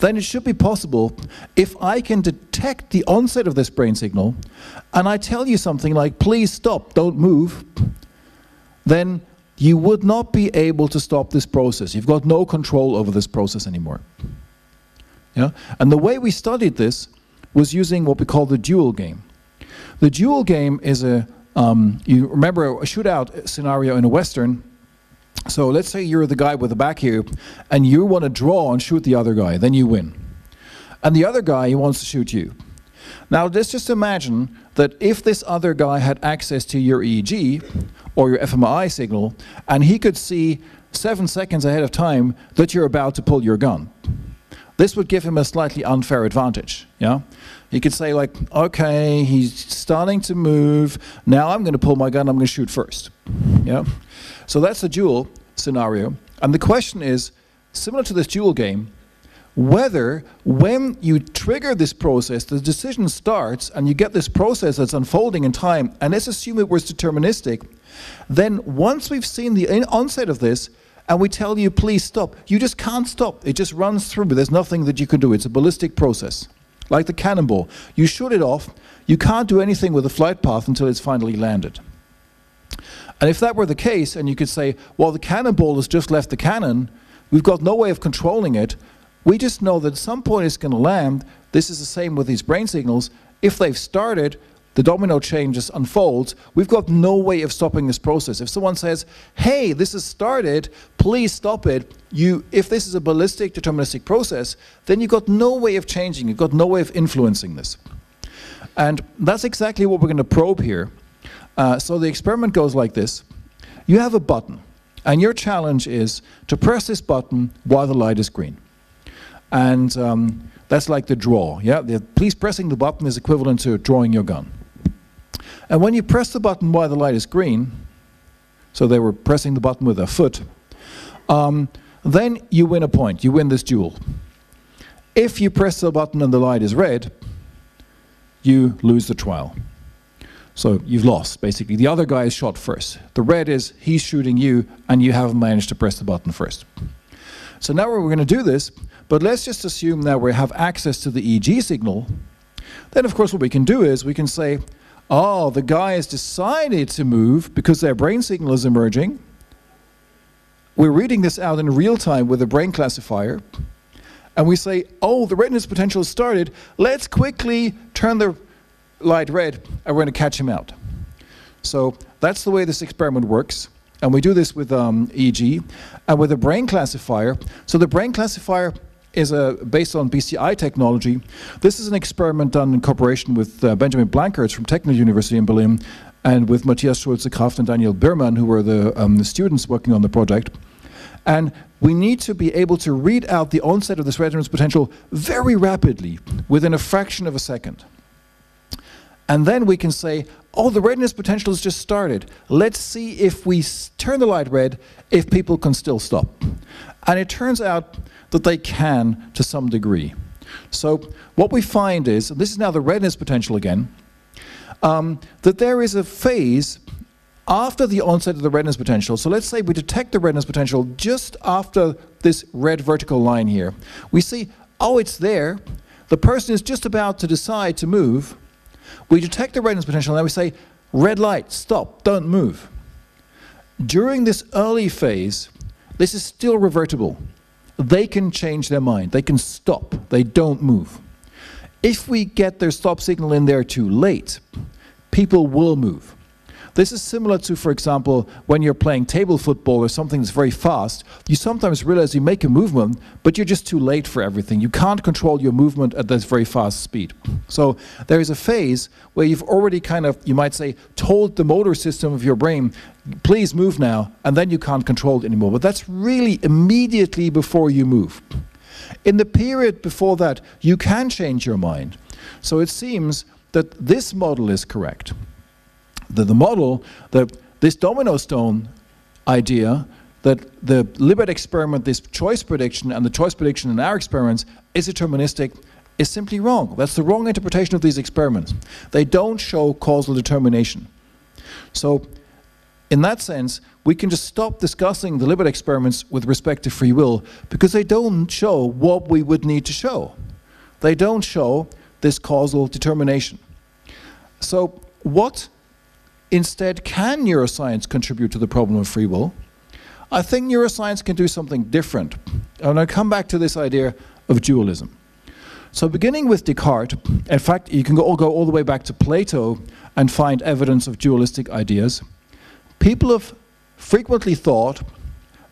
then it should be possible if I can detect the onset of this brain signal and I tell you something like, please stop, don't move, then you would not be able to stop this process. You've got no control over this process anymore. Yeah? And the way we studied this was using what we call the duel game. The duel game is a, um, you remember a shootout scenario in a Western so let's say you're the guy with the back here, and you want to draw and shoot the other guy, then you win. And the other guy, he wants to shoot you. Now let's just imagine that if this other guy had access to your EEG or your fMRI signal, and he could see seven seconds ahead of time that you're about to pull your gun. This would give him a slightly unfair advantage. Yeah, he could say like, okay, he's starting to move. Now I'm going to pull my gun. I'm going to shoot first. Yeah, so that's a duel scenario. And the question is, similar to this duel game, whether when you trigger this process, the decision starts and you get this process that's unfolding in time, and let's assume it was deterministic, then once we've seen the onset of this, and we tell you, please stop, you just can't stop. It just runs through, there's nothing that you can do. It's a ballistic process. Like the cannonball. You shoot it off, you can't do anything with the flight path until it's finally landed. And if that were the case, and you could say, well, the cannonball has just left the cannon, we've got no way of controlling it, we just know that at some point it's going to land. This is the same with these brain signals. If they've started, the domino chain just unfolds. We've got no way of stopping this process. If someone says, hey, this has started, please stop it, you, if this is a ballistic deterministic process, then you've got no way of changing, you've got no way of influencing this. And that's exactly what we're going to probe here. Uh, so the experiment goes like this. You have a button, and your challenge is to press this button while the light is green. And um, that's like the draw. Yeah, the, please pressing the button is equivalent to drawing your gun. And when you press the button while the light is green, so they were pressing the button with their foot, um, then you win a point. You win this duel. If you press the button and the light is red, you lose the trial. So you've lost, basically. The other guy is shot first. The red is he's shooting you, and you haven't managed to press the button first. So now we're going to do this, but let's just assume that we have access to the EEG signal. Then, of course, what we can do is we can say, oh, the guy has decided to move because their brain signal is emerging. We're reading this out in real time with a brain classifier. And we say, oh, the readiness potential has started. Let's quickly turn the light red and we're going to catch him out. So that's the way this experiment works. And we do this with um, EEG and with a brain classifier. So the brain classifier is based on BCI technology. This is an experiment done in cooperation with uh, Benjamin Blankertz from Technical University in Berlin and with Matthias Schultze-Kraft and Daniel Birman, who were the, um, the students working on the project. And we need to be able to read out the onset of this readiness potential very rapidly, within a fraction of a second. And then we can say, oh, the readiness potential has just started. Let's see if we turn the light red, if people can still stop. And it turns out that they can to some degree. So what we find is, and this is now the readiness potential again, um, that there is a phase after the onset of the readiness potential. So let's say we detect the readiness potential just after this red vertical line here. We see, oh, it's there. The person is just about to decide to move. We detect the readiness potential and then we say, red light, stop, don't move. During this early phase, this is still revertible they can change their mind. They can stop. They don't move. If we get their stop signal in there too late, people will move. This is similar to, for example, when you're playing table football or something that's very fast, you sometimes realize you make a movement, but you're just too late for everything. You can't control your movement at this very fast speed. So there is a phase where you've already kind of, you might say, told the motor system of your brain, please move now, and then you can't control it anymore. But that's really immediately before you move. In the period before that, you can change your mind. So it seems that this model is correct the, the model, that this domino stone idea that the Libet experiment, this choice prediction, and the choice prediction in our experiments is deterministic is simply wrong. That's the wrong interpretation of these experiments. They don't show causal determination. So, in that sense, we can just stop discussing the Libet experiments with respect to free will because they don't show what we would need to show. They don't show this causal determination. So, what Instead, can neuroscience contribute to the problem of free will? I think neuroscience can do something different. And I come back to this idea of dualism. So beginning with Descartes, in fact, you can go, go all the way back to Plato and find evidence of dualistic ideas. People have frequently thought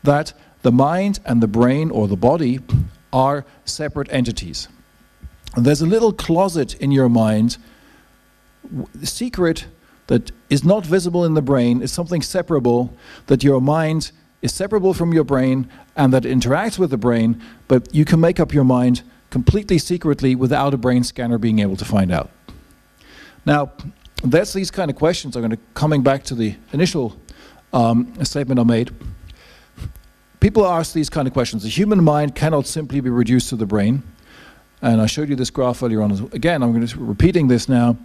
that the mind and the brain or the body are separate entities. And there's a little closet in your mind, secret that is not visible in the brain, is something separable, that your mind is separable from your brain and that interacts with the brain, but you can make up your mind completely secretly without a brain scanner being able to find out. Now, that's these kind of questions. I'm going to coming back to the initial um, statement I made. People ask these kind of questions. The human mind cannot simply be reduced to the brain. And I showed you this graph earlier on. Again, I'm going to repeating this now.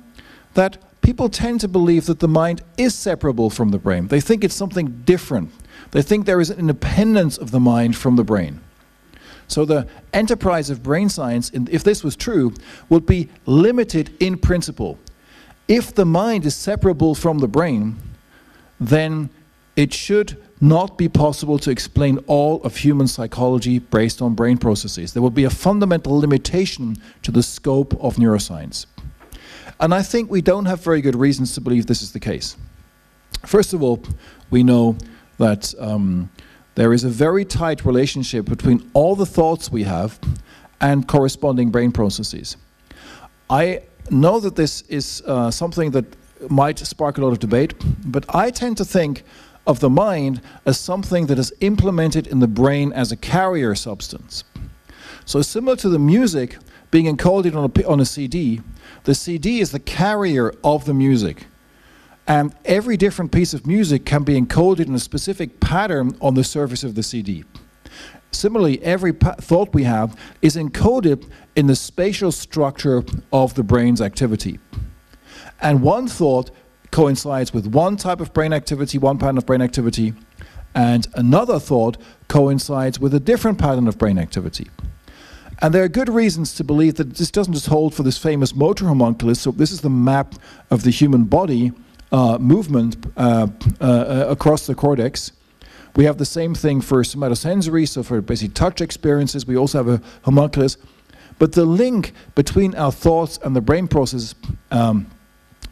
That people tend to believe that the mind is separable from the brain. They think it's something different. They think there is an independence of the mind from the brain. So the enterprise of brain science, if this was true, would be limited in principle. If the mind is separable from the brain, then it should not be possible to explain all of human psychology based on brain processes. There will be a fundamental limitation to the scope of neuroscience. And I think we don't have very good reasons to believe this is the case. First of all, we know that um, there is a very tight relationship between all the thoughts we have and corresponding brain processes. I know that this is uh, something that might spark a lot of debate, but I tend to think of the mind as something that is implemented in the brain as a carrier substance. So similar to the music being encoded on a, on a CD, the CD is the carrier of the music. And every different piece of music can be encoded in a specific pattern on the surface of the CD. Similarly, every thought we have is encoded in the spatial structure of the brain's activity. And one thought coincides with one type of brain activity, one pattern of brain activity, and another thought coincides with a different pattern of brain activity. And there are good reasons to believe that this doesn't just hold for this famous motor homunculus. So this is the map of the human body uh, movement uh, uh, across the cortex. We have the same thing for somatosensory, so for basically touch experiences. We also have a homunculus. But the link between our thoughts and the brain process um,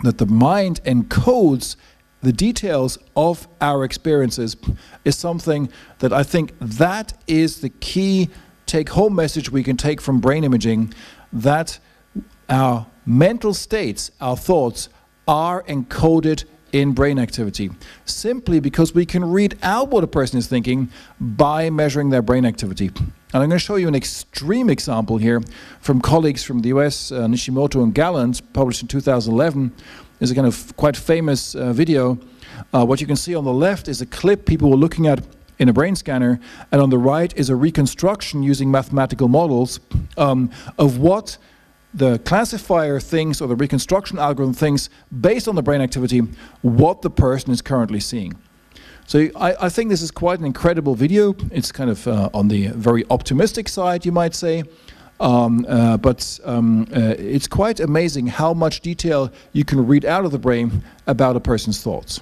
that the mind encodes the details of our experiences is something that I think that is the key take home message we can take from brain imaging that our mental states, our thoughts, are encoded in brain activity simply because we can read out what a person is thinking by measuring their brain activity. And I'm going to show you an extreme example here from colleagues from the US, uh, Nishimoto and Gallant, published in 2011. It's a kind of quite famous uh, video. Uh, what you can see on the left is a clip people were looking at in a brain scanner, and on the right is a reconstruction using mathematical models um, of what the classifier thinks or the reconstruction algorithm thinks based on the brain activity what the person is currently seeing. So I, I think this is quite an incredible video. It's kind of uh, on the very optimistic side, you might say. Um, uh, but um, uh, it's quite amazing how much detail you can read out of the brain about a person's thoughts.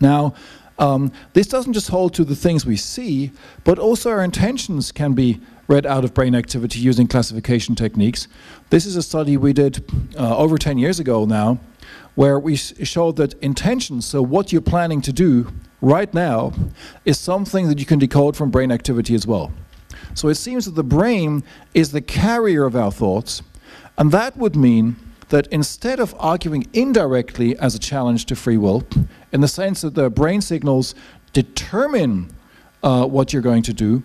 Now, um, this doesn't just hold to the things we see, but also our intentions can be read out of brain activity using classification techniques. This is a study we did uh, over 10 years ago now, where we showed that intentions, so what you're planning to do right now, is something that you can decode from brain activity as well. So it seems that the brain is the carrier of our thoughts, and that would mean that instead of arguing indirectly as a challenge to free will, in the sense that the brain signals determine uh, what you're going to do,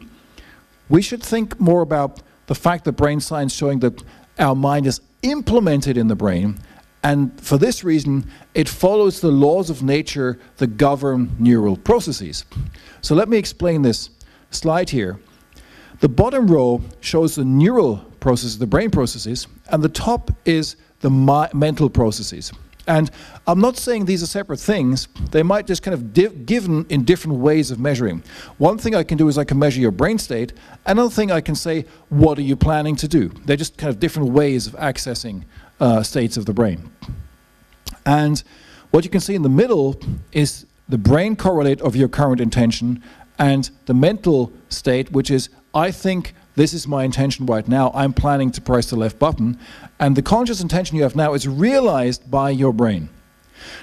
we should think more about the fact that brain science showing that our mind is implemented in the brain, and for this reason, it follows the laws of nature that govern neural processes. So let me explain this slide here. The bottom row shows the neural processes, the brain processes, and the top is the mental processes. And I'm not saying these are separate things. They might just kind of given in different ways of measuring. One thing I can do is I can measure your brain state. Another thing I can say, what are you planning to do? They're just kind of different ways of accessing uh, states of the brain. And what you can see in the middle is the brain correlate of your current intention and the mental state, which is, I think this is my intention right now. I'm planning to press the left button. And the conscious intention you have now is realized by your brain.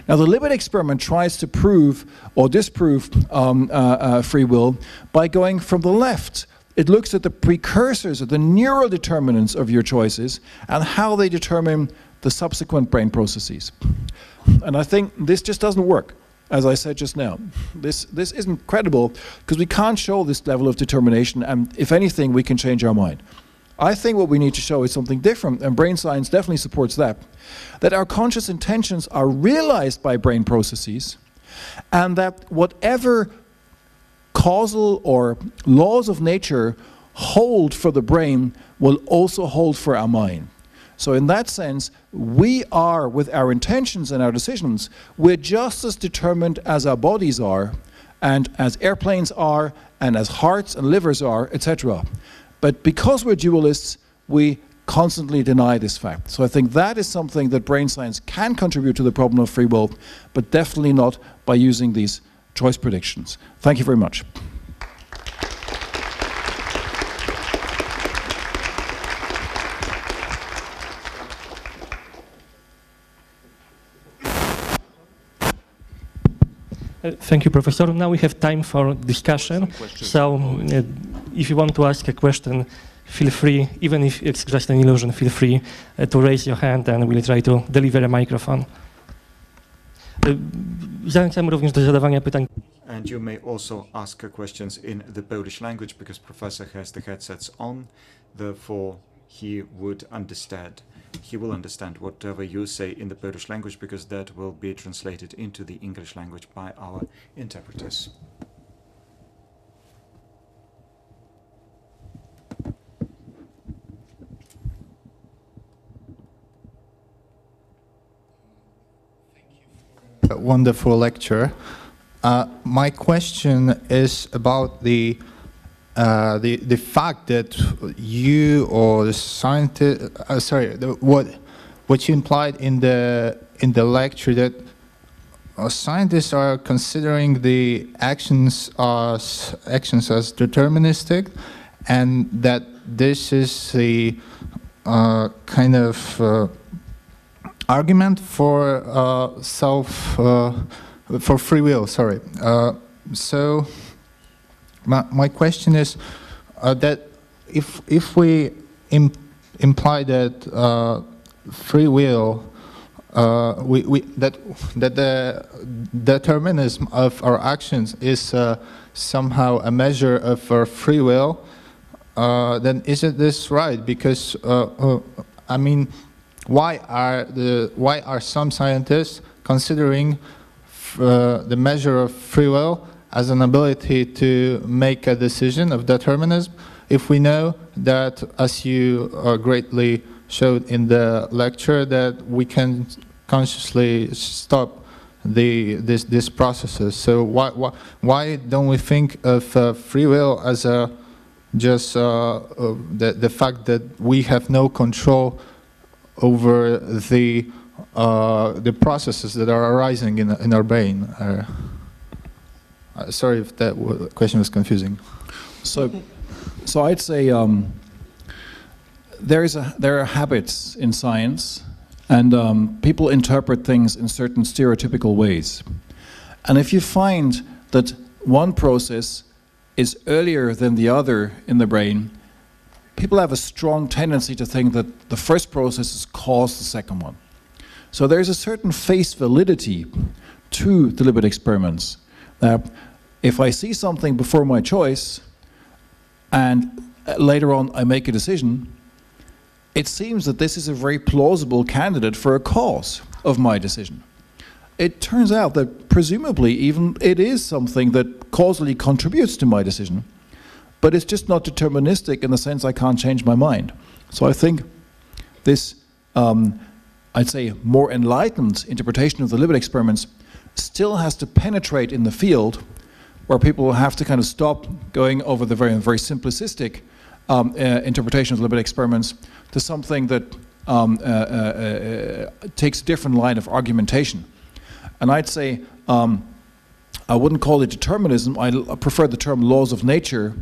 Now, the Libet experiment tries to prove or disprove um, uh, uh, free will by going from the left. It looks at the precursors, or the neural determinants of your choices, and how they determine the subsequent brain processes. And I think this just doesn't work as I said just now. This, this isn't credible because we can't show this level of determination, and if anything, we can change our mind. I think what we need to show is something different, and brain science definitely supports that. That our conscious intentions are realized by brain processes, and that whatever causal or laws of nature hold for the brain will also hold for our mind. So in that sense, we are, with our intentions and our decisions, we're just as determined as our bodies are, and as airplanes are, and as hearts and livers are, etc. But because we're dualists, we constantly deny this fact. So I think that is something that brain science can contribute to the problem of free will, but definitely not by using these choice predictions. Thank you very much. Uh, thank you, Professor. Now we have time for discussion. So, uh, if you want to ask a question, feel free, even if it's just an illusion, feel free uh, to raise your hand and we'll try to deliver a microphone. Uh, zachęcam również do zadawania pytań. And you may also ask questions in the Polish language because professor has the headsets on, therefore he would understand he will understand whatever you say in the Polish language because that will be translated into the English language by our interpreters. Wonderful lecture. Uh, my question is about the uh, the the fact that you or the scientist, uh, sorry, the, what what you implied in the in the lecture that uh, scientists are considering the actions as actions as deterministic, and that this is the uh, kind of uh, argument for self for free will. Sorry, so my, my question is uh, that if, if we Im imply that uh, free will, uh, we, we, that, that the determinism of our actions is uh, somehow a measure of our free will, uh, then isn't this right? Because, uh, I mean, why are, the, why are some scientists considering the measure of free will as an ability to make a decision of determinism if we know that, as you uh, greatly showed in the lecture, that we can consciously stop the this these processes. So why why, why don't we think of uh, free will as a just uh, uh, the the fact that we have no control over the uh, the processes that are arising in in our brain? Uh, sorry if that question was confusing. So, so I'd say um, there is a there are habits in science, and um, people interpret things in certain stereotypical ways. And if you find that one process is earlier than the other in the brain, people have a strong tendency to think that the first process has caused the second one. So there's a certain face validity to the Libet experiments. Uh, if I see something before my choice and later on I make a decision, it seems that this is a very plausible candidate for a cause of my decision. It turns out that presumably even it is something that causally contributes to my decision, but it's just not deterministic in the sense I can't change my mind. So I think this, um, I'd say, more enlightened interpretation of the deliberate experiments still has to penetrate in the field where people have to kind of stop going over the very, very simplistic um, uh, interpretation of the Libet experiments to something that um, uh, uh, uh, takes a different line of argumentation. And I'd say um, I wouldn't call it determinism, I prefer the term laws of nature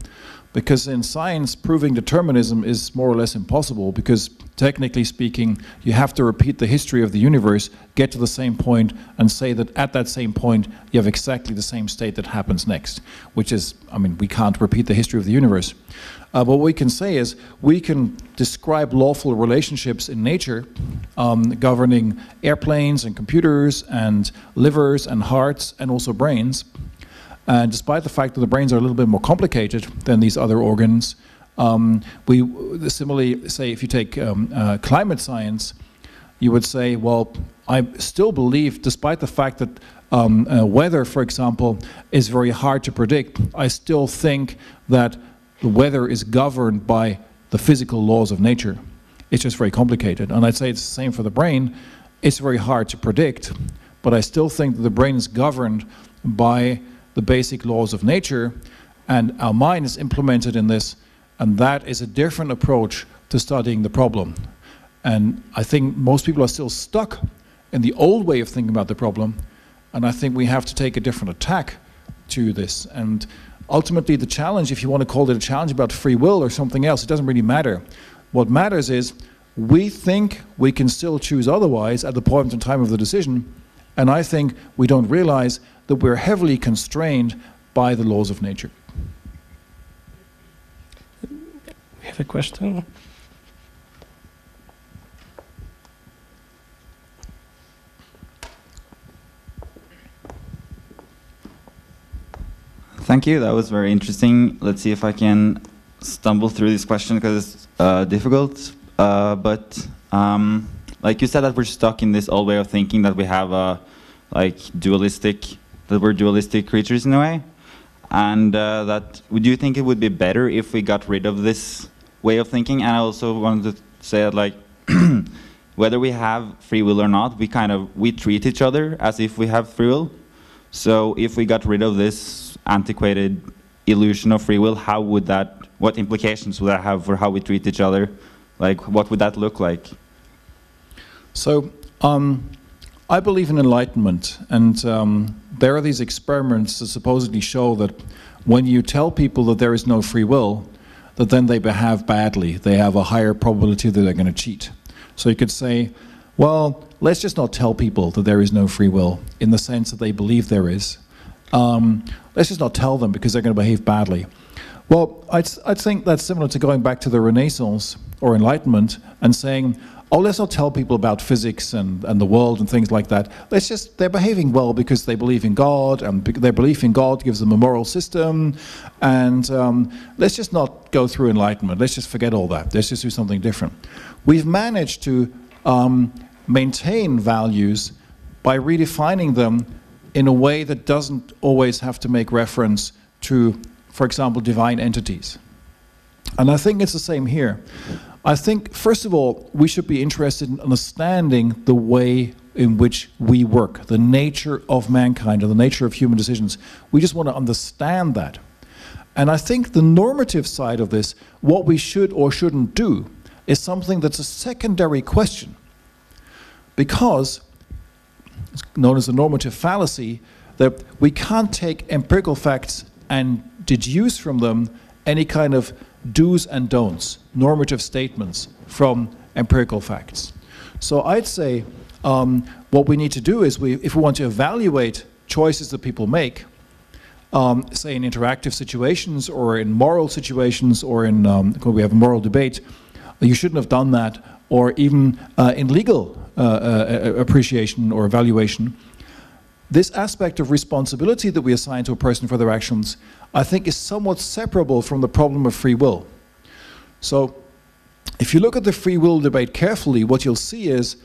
because in science proving determinism is more or less impossible because technically speaking you have to repeat the history of the universe get to the same point and say that at that same point you have exactly the same state that happens next which is i mean we can't repeat the history of the universe uh, what we can say is we can describe lawful relationships in nature um, governing airplanes and computers and livers and hearts and also brains. And despite the fact that the brains are a little bit more complicated than these other organs, Um, we similarly say if you take um, uh, climate science, you would say, well, I still believe, despite the fact that um, uh, weather, for example, is very hard to predict, I still think that the weather is governed by the physical laws of nature. It's just very complicated. And I'd say it's the same for the brain. It's very hard to predict, but I still think that the brain is governed by the basic laws of nature, and our mind is implemented in this, and that is a different approach to studying the problem. And I think most people are still stuck in the old way of thinking about the problem, and I think we have to take a different attack to this. And ultimately, the challenge, if you want to call it a challenge about free will or something else, it doesn't really matter. What matters is we think we can still choose otherwise at the point in time of the decision, and I think we don't realize that we're heavily constrained by the laws of nature. We have a question. Thank you. That was very interesting. Let's see if I can stumble through this question because it's uh, difficult. Uh, but um, like you said, that we're stuck in this old way of thinking that we have a like dualistic, that we're dualistic creatures in a way, and uh, that would you think it would be better if we got rid of this way of thinking? And I also wanted to say that like. whether we have free will or not, we kind of we treat each other as if we have free will. So if we got rid of this antiquated illusion of free will, how would that, what implications would that have for how we treat each other? Like, what would that look like? So, um, I believe in enlightenment, and um, there are these experiments that supposedly show that when you tell people that there is no free will, that then they behave badly. They have a higher probability that they're going to cheat. So you could say, well, let's just not tell people that there is no free will in the sense that they believe there is. Um, let's just not tell them because they're going to behave badly. Well, I'd think that's similar to going back to the Renaissance or Enlightenment and saying, oh, let's not tell people about physics and, and the world and things like that. Let's just, they're behaving well because they believe in God, and their belief in God gives them a moral system. And um, let's just not go through Enlightenment. Let's just forget all that. Let's just do something different. We've managed to um, maintain values by redefining them in a way that doesn't always have to make reference to, for example, divine entities. And I think it's the same here. I think, first of all, we should be interested in understanding the way in which we work, the nature of mankind, or the nature of human decisions. We just want to understand that. And I think the normative side of this, what we should or shouldn't do, is something that's a secondary question. Because known as the normative fallacy, that we can't take empirical facts and deduce from them any kind of do's and don'ts, normative statements from empirical facts. So I'd say um, what we need to do is, we, if we want to evaluate choices that people make, um, say in interactive situations or in moral situations or in um, we have a moral debate, you shouldn't have done that, or even uh, in legal uh, uh, appreciation or evaluation, this aspect of responsibility that we assign to a person for their actions, I think is somewhat separable from the problem of free will. So if you look at the free will debate carefully, what you'll see is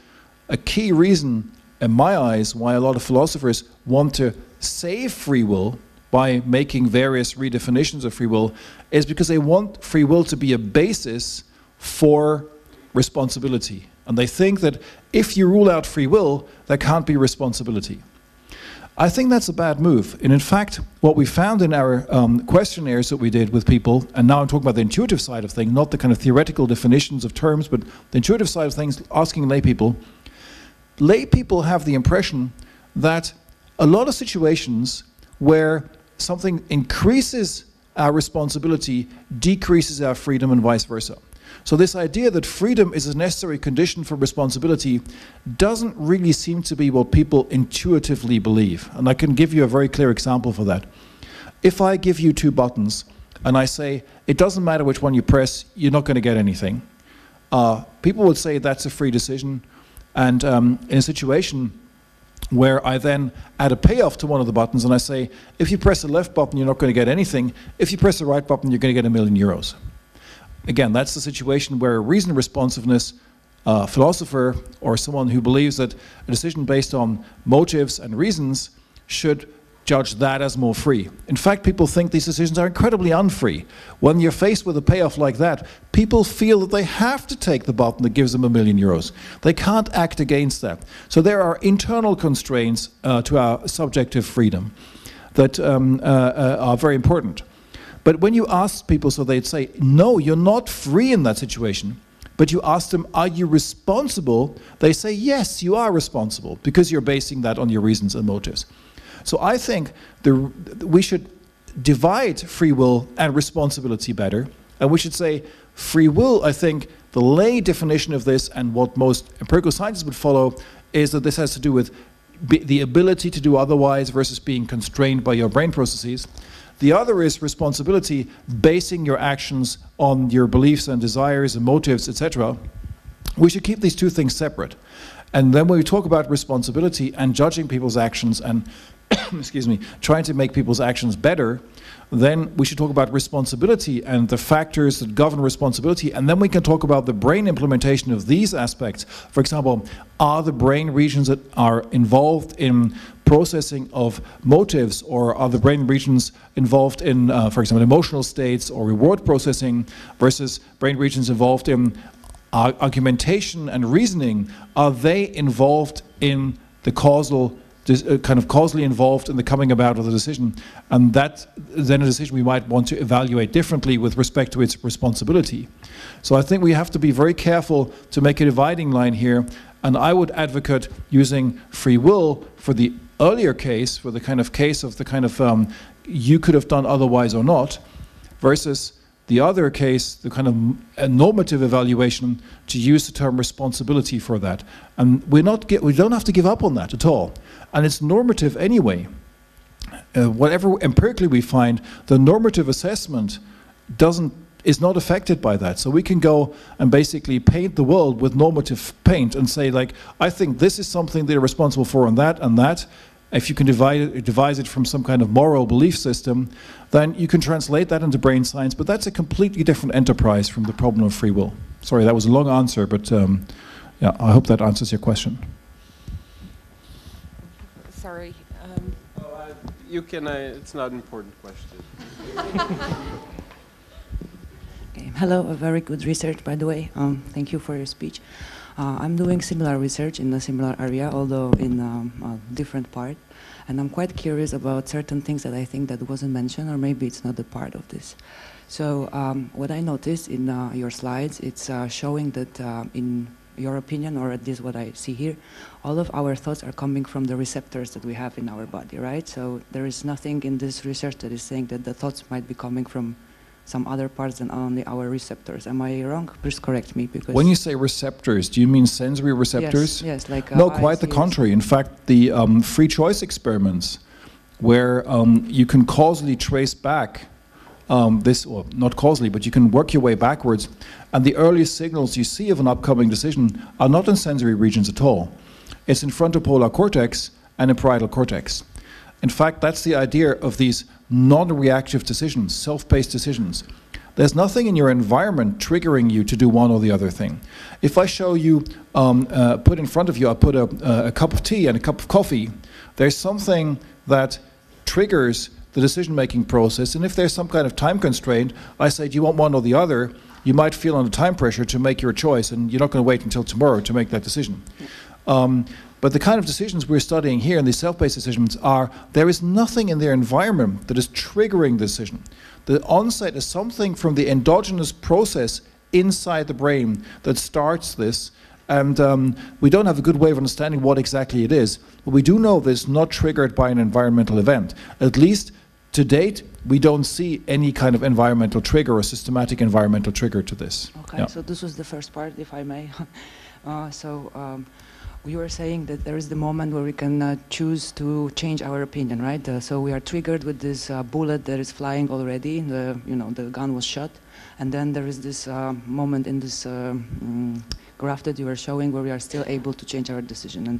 a key reason, in my eyes, why a lot of philosophers want to save free will by making various redefinitions of free will is because they want free will to be a basis for responsibility. And they think that if you rule out free will, there can't be responsibility. I think that's a bad move. And in fact, what we found in our um, questionnaires that we did with people, and now I'm talking about the intuitive side of things, not the kind of theoretical definitions of terms, but the intuitive side of things, asking lay people, lay people have the impression that a lot of situations where something increases our responsibility decreases our freedom and vice versa. So this idea that freedom is a necessary condition for responsibility doesn't really seem to be what people intuitively believe. And I can give you a very clear example for that. If I give you two buttons and I say, it doesn't matter which one you press, you're not going to get anything. Uh, people would say that's a free decision. And um, in a situation where I then add a payoff to one of the buttons and I say, if you press the left button, you're not going to get anything. If you press the right button, you're going to get a million euros. Again, that's the situation where a reason responsiveness uh, philosopher or someone who believes that a decision based on motives and reasons should judge that as more free. In fact, people think these decisions are incredibly unfree. When you're faced with a payoff like that, people feel that they have to take the button that gives them a million euros. They can't act against that. So there are internal constraints uh, to our subjective freedom that um, uh, uh are very important. But when you ask people, so they'd say, no, you're not free in that situation but you ask them, are you responsible? They say, yes, you are responsible, because you're basing that on your reasons and motives. So I think the, we should divide free will and responsibility better, and we should say free will, I think, the lay definition of this and what most empirical scientists would follow is that this has to do with the ability to do otherwise versus being constrained by your brain processes. The other is responsibility, basing your actions on your beliefs and desires and motives, etc. We should keep these two things separate. And then when we talk about responsibility and judging people's actions and, excuse me, trying to make people's actions better, then we should talk about responsibility and the factors that govern responsibility, and then we can talk about the brain implementation of these aspects. For example, are the brain regions that are involved in processing of motives, or other brain regions involved in, uh, for example, emotional states or reward processing, versus brain regions involved in argumentation and reasoning? Are they involved in the causal uh, kind of causally involved in the coming about of the decision, and that then a decision we might want to evaluate differently with respect to its responsibility. So I think we have to be very careful to make a dividing line here, and I would advocate using free will for the earlier case, for the kind of case of the kind of um, you could have done otherwise or not, versus the other case, the kind of normative evaluation, to use the term responsibility for that. And we're not get, we don't have to give up on that at all. And it's normative anyway. Uh, whatever empirically we find, the normative assessment doesn't is not affected by that. So we can go and basically paint the world with normative paint and say like, I think this is something they're responsible for and that and that, if you can divide it, devise it from some kind of moral belief system, then you can translate that into brain science, but that's a completely different enterprise from the problem of free will. Sorry, that was a long answer, but um, yeah, I hope that answers your question. Sorry. Um. Oh, uh, you can, uh, it's not an important question. okay. Hello, a very good research, by the way. Um, thank you for your speech. Uh, I'm doing similar research in a similar area, although in um, a different part. And I'm quite curious about certain things that I think that wasn't mentioned, or maybe it's not a part of this. So um, what I noticed in uh, your slides, it's uh, showing that uh, in your opinion, or at least what I see here, all of our thoughts are coming from the receptors that we have in our body, right? So there is nothing in this research that is saying that the thoughts might be coming from some other parts than only our receptors. Am I wrong? Please correct me. Because when you say receptors, do you mean sensory receptors? Yes, yes like no, quite the contrary. In fact, the um, free choice experiments, where um, you can causally trace back um, this, well, not causally, but you can work your way backwards, and the earliest signals you see of an upcoming decision are not in sensory regions at all. It's in frontopolar cortex and in parietal cortex. In fact, that's the idea of these non-reactive decisions, self-paced decisions. There's nothing in your environment triggering you to do one or the other thing. If I show you, um, uh, put in front of you, I put a, a cup of tea and a cup of coffee, there's something that triggers the decision-making process, and if there's some kind of time constraint, I say, do you want one or the other? You might feel under time pressure to make your choice, and you're not going to wait until tomorrow to make that decision. Um, but the kind of decisions we're studying here, and these self-paced decisions, are there is nothing in their environment that is triggering the decision. The onset is something from the endogenous process inside the brain that starts this, and um, we don't have a good way of understanding what exactly it is. But we do know that it's not triggered by an environmental event. At least to date, we don't see any kind of environmental trigger or systematic environmental trigger to this. Okay, yeah. so this was the first part, if I may. uh, so. Um, you were saying that there is the moment where we can uh, choose to change our opinion, right? Uh, so we are triggered with this uh, bullet that is flying already. The you know the gun was shot, and then there is this uh, moment in this um, graph that you were showing where we are still able to change our decision. And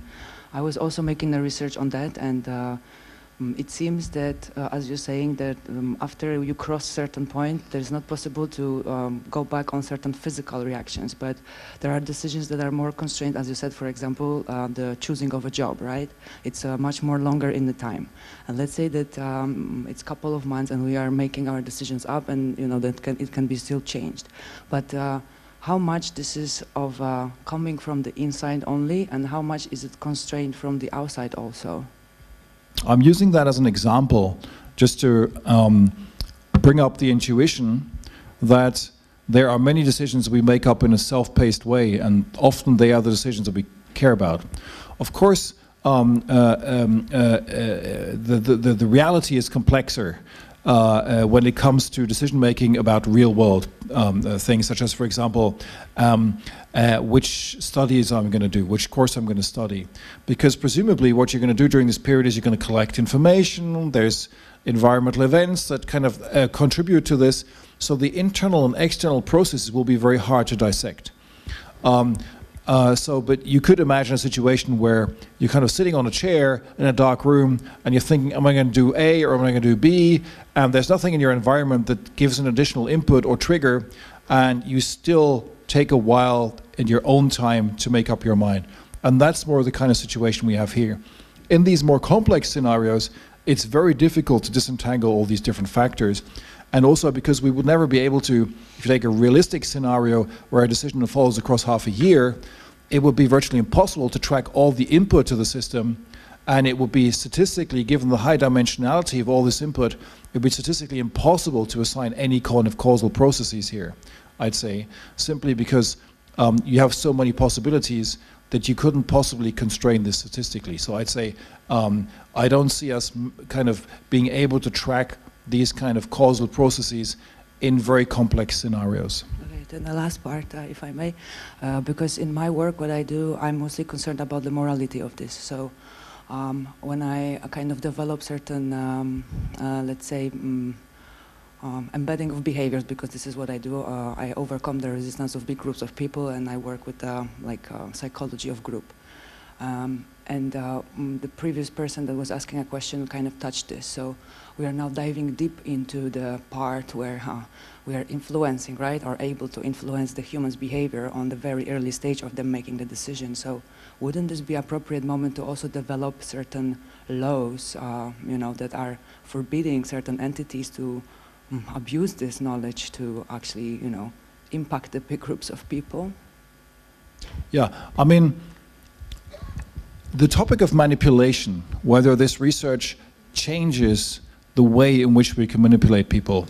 I was also making a research on that, and uh, it seems that, uh, as you're saying, that um, after you cross certain point, there's not possible to um, go back on certain physical reactions, but there are decisions that are more constrained, as you said, for example, uh, the choosing of a job, right? It's uh, much more longer in the time. And let's say that um, it's a couple of months and we are making our decisions up and, you know, that can, it can be still changed. But uh, how much this is of uh, coming from the inside only and how much is it constrained from the outside also? I'm using that as an example just to um, bring up the intuition that there are many decisions we make up in a self-paced way, and often they are the decisions that we care about. Of course, um, uh, um, uh, uh, the, the, the reality is complexer. Uh, uh, when it comes to decision making about real world um, uh, things, such as, for example, um, which studies I'm going to do, which course I'm going to study. Because presumably, what you're going to do during this period is you're going to collect information, there's environmental events that kind of contribute to this. So the internal and external processes will be very hard to dissect. Um, uh, so, but you could imagine a situation where you're kind of sitting on a chair in a dark room and you're thinking, am I going to do A or am I going to do B? And there's nothing in your environment that gives an additional input or trigger, and you still take a while in your own time to make up your mind. And that's more the kind of situation we have here. In these more complex scenarios, it's very difficult to disentangle all these different factors. And also because we would never be able to, if you take a realistic scenario where a decision follows across half a year, it would be virtually impossible to track all the input to the system and it would be statistically, given the high dimensionality of all this input, it would be statistically impossible to assign any kind of causal processes here, I'd say, simply because um, you have so many possibilities that you couldn't possibly constrain this statistically. So I'd say um, I don't see us kind of being able to track these kind of causal processes in very complex scenarios. Okay, then the last part, uh, if I may, uh, because in my work, what I do, I'm mostly concerned about the morality of this. So um, when I uh, kind of develop certain, um, uh, let's say, um, um, embedding of behaviors, because this is what I do, uh, I overcome the resistance of big groups of people, and I work with uh, like psychology of group. Um, and mm, the previous person that was asking a question kind of touched this. So we are now diving deep into the part where uh, we are influencing, right, or able to influence the human's behavior on the very early stage of them making the decision. So wouldn't this be appropriate moment to also develop certain laws, uh, you know, that are forbidding certain entities to um, abuse this knowledge to actually, you know, impact the big groups of people? Yeah, I mean, the topic of manipulation, whether this research changes the way in which we can manipulate people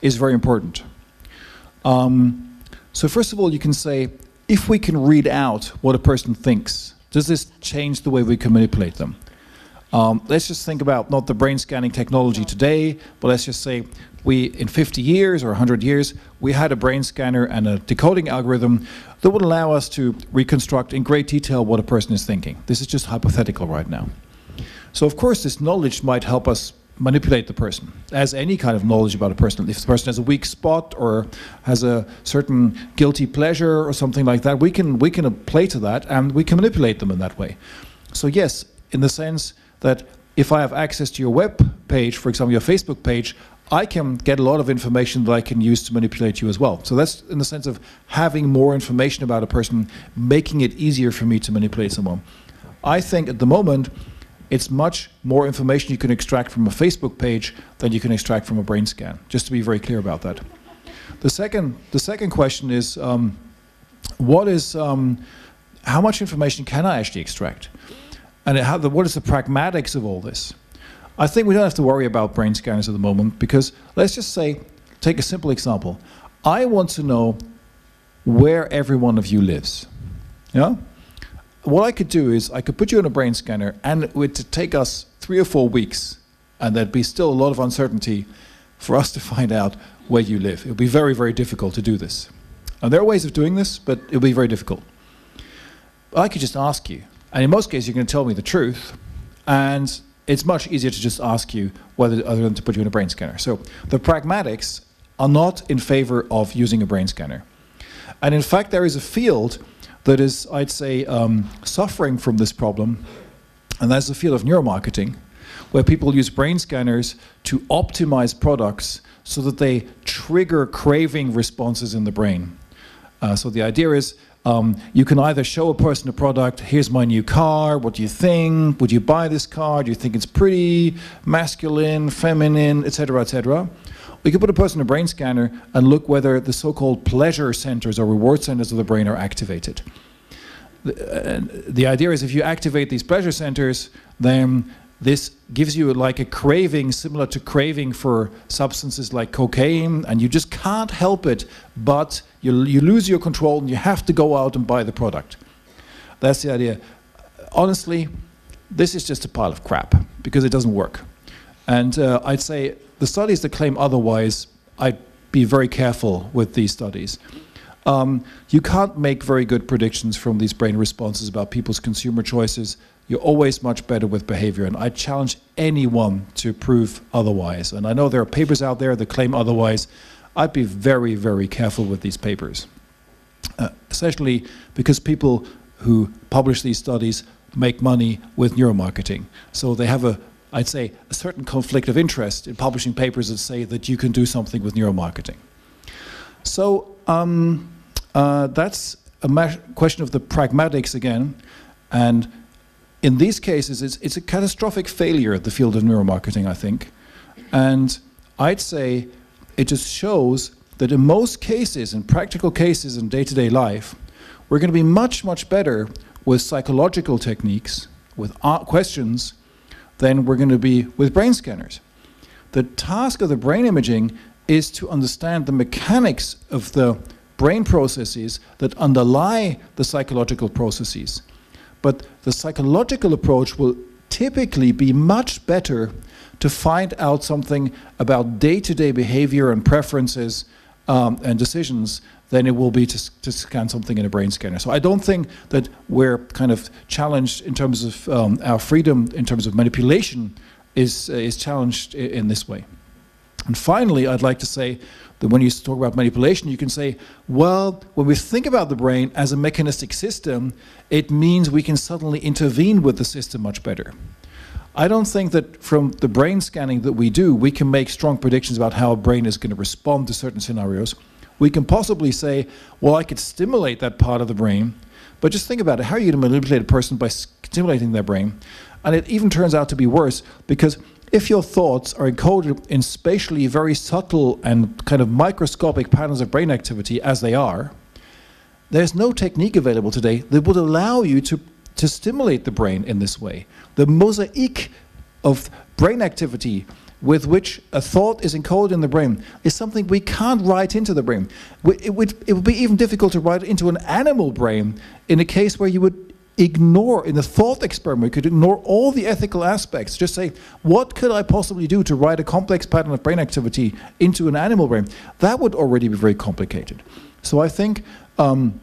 is very important. Um, so first of all, you can say, if we can read out what a person thinks, does this change the way we can manipulate them? Um, let's just think about not the brain scanning technology today, but let's just say we, in 50 years or 100 years, we had a brain scanner and a decoding algorithm that would allow us to reconstruct in great detail what a person is thinking. This is just hypothetical right now. So of course this knowledge might help us manipulate the person, as any kind of knowledge about a person. If the person has a weak spot or has a certain guilty pleasure or something like that, we can we can play to that and we can manipulate them in that way. So yes, in the sense that if I have access to your web page, for example, your Facebook page, I can get a lot of information that I can use to manipulate you as well. So that's in the sense of having more information about a person, making it easier for me to manipulate someone. I think at the moment it's much more information you can extract from a Facebook page than you can extract from a brain scan, just to be very clear about that. The second, the second question is, um, what is, um, how much information can I actually extract? And how, the, what is the pragmatics of all this? I think we don't have to worry about brain scanners at the moment because let's just say, take a simple example. I want to know where every one of you lives. Yeah? What I could do is I could put you in a brain scanner and it would take us three or four weeks and there'd be still a lot of uncertainty for us to find out where you live. It would be very, very difficult to do this. And there are ways of doing this, but it would be very difficult. I could just ask you, and in most cases you're going to tell me the truth, and it's much easier to just ask you whether other than to put you in a brain scanner. So the pragmatics are not in favor of using a brain scanner. And in fact, there is a field that is, I'd say, um, suffering from this problem, and that's the field of neuromarketing. where people use brain scanners to optimize products so that they trigger craving responses in the brain. Uh, so the idea is um, you can either show a person a product, here's my new car, what do you think? Would you buy this car? Do you think it's pretty, masculine, feminine, etc., etc.? We could put a person in a brain scanner and look whether the so-called pleasure centers or reward centers of the brain are activated. The, uh, the idea is if you activate these pleasure centers, then this gives you like a craving similar to craving for substances like cocaine and you just can't help it but you, you lose your control and you have to go out and buy the product. That's the idea. Honestly this is just a pile of crap because it doesn't work. And uh, i'd say the studies that claim otherwise i'd be very careful with these studies um, you can't make very good predictions from these brain responses about people's consumer choices you're always much better with behavior. And I challenge anyone to prove otherwise. And I know there are papers out there that claim otherwise. I'd be very, very careful with these papers, uh, especially because people who publish these studies make money with neuromarketing. So they have a, I'd say, a certain conflict of interest in publishing papers that say that you can do something with neuromarketing. So um, uh, that's a question of the pragmatics again. And in these cases, it's, it's a catastrophic failure at the field of neuromarketing, I think. And I'd say it just shows that in most cases, in practical cases in day to day life, we're going to be much, much better with psychological techniques, with questions, than we're going to be with brain scanners. The task of the brain imaging is to understand the mechanics of the brain processes that underlie the psychological processes. But the psychological approach will typically be much better to find out something about day to day behavior and preferences um, and decisions than it will be to, to, scan something in a brain scanner. So I don't think that we're kind of challenged in terms of um, our freedom, in terms of manipulation, is, uh, is challenged in, in this way. And finally, I'd like to say that when you talk about manipulation, you can say, well, when we think about the brain as a mechanistic system, it means we can suddenly intervene with the system much better. I don't think that from the brain scanning that we do, we can make strong predictions about how a brain is going to respond to certain scenarios. We can possibly say, well, I could stimulate that part of the brain, but just think about it. How are you going to manipulate a person by stimulating their brain? And it even turns out to be worse because if your thoughts are encoded in spatially very subtle and kind of microscopic patterns of brain activity as they are, there's no technique available today that would allow you to, to stimulate the brain in this way. The mosaic of brain activity with which a thought is encoded in the brain is something we can't write into the brain. It would, it would be even difficult to write into an animal brain in a case where you would ignore, in the thought experiment, you could ignore all the ethical aspects. Just say, what could I possibly do to write a complex pattern of brain activity into an animal brain? That would already be very complicated. So I think um,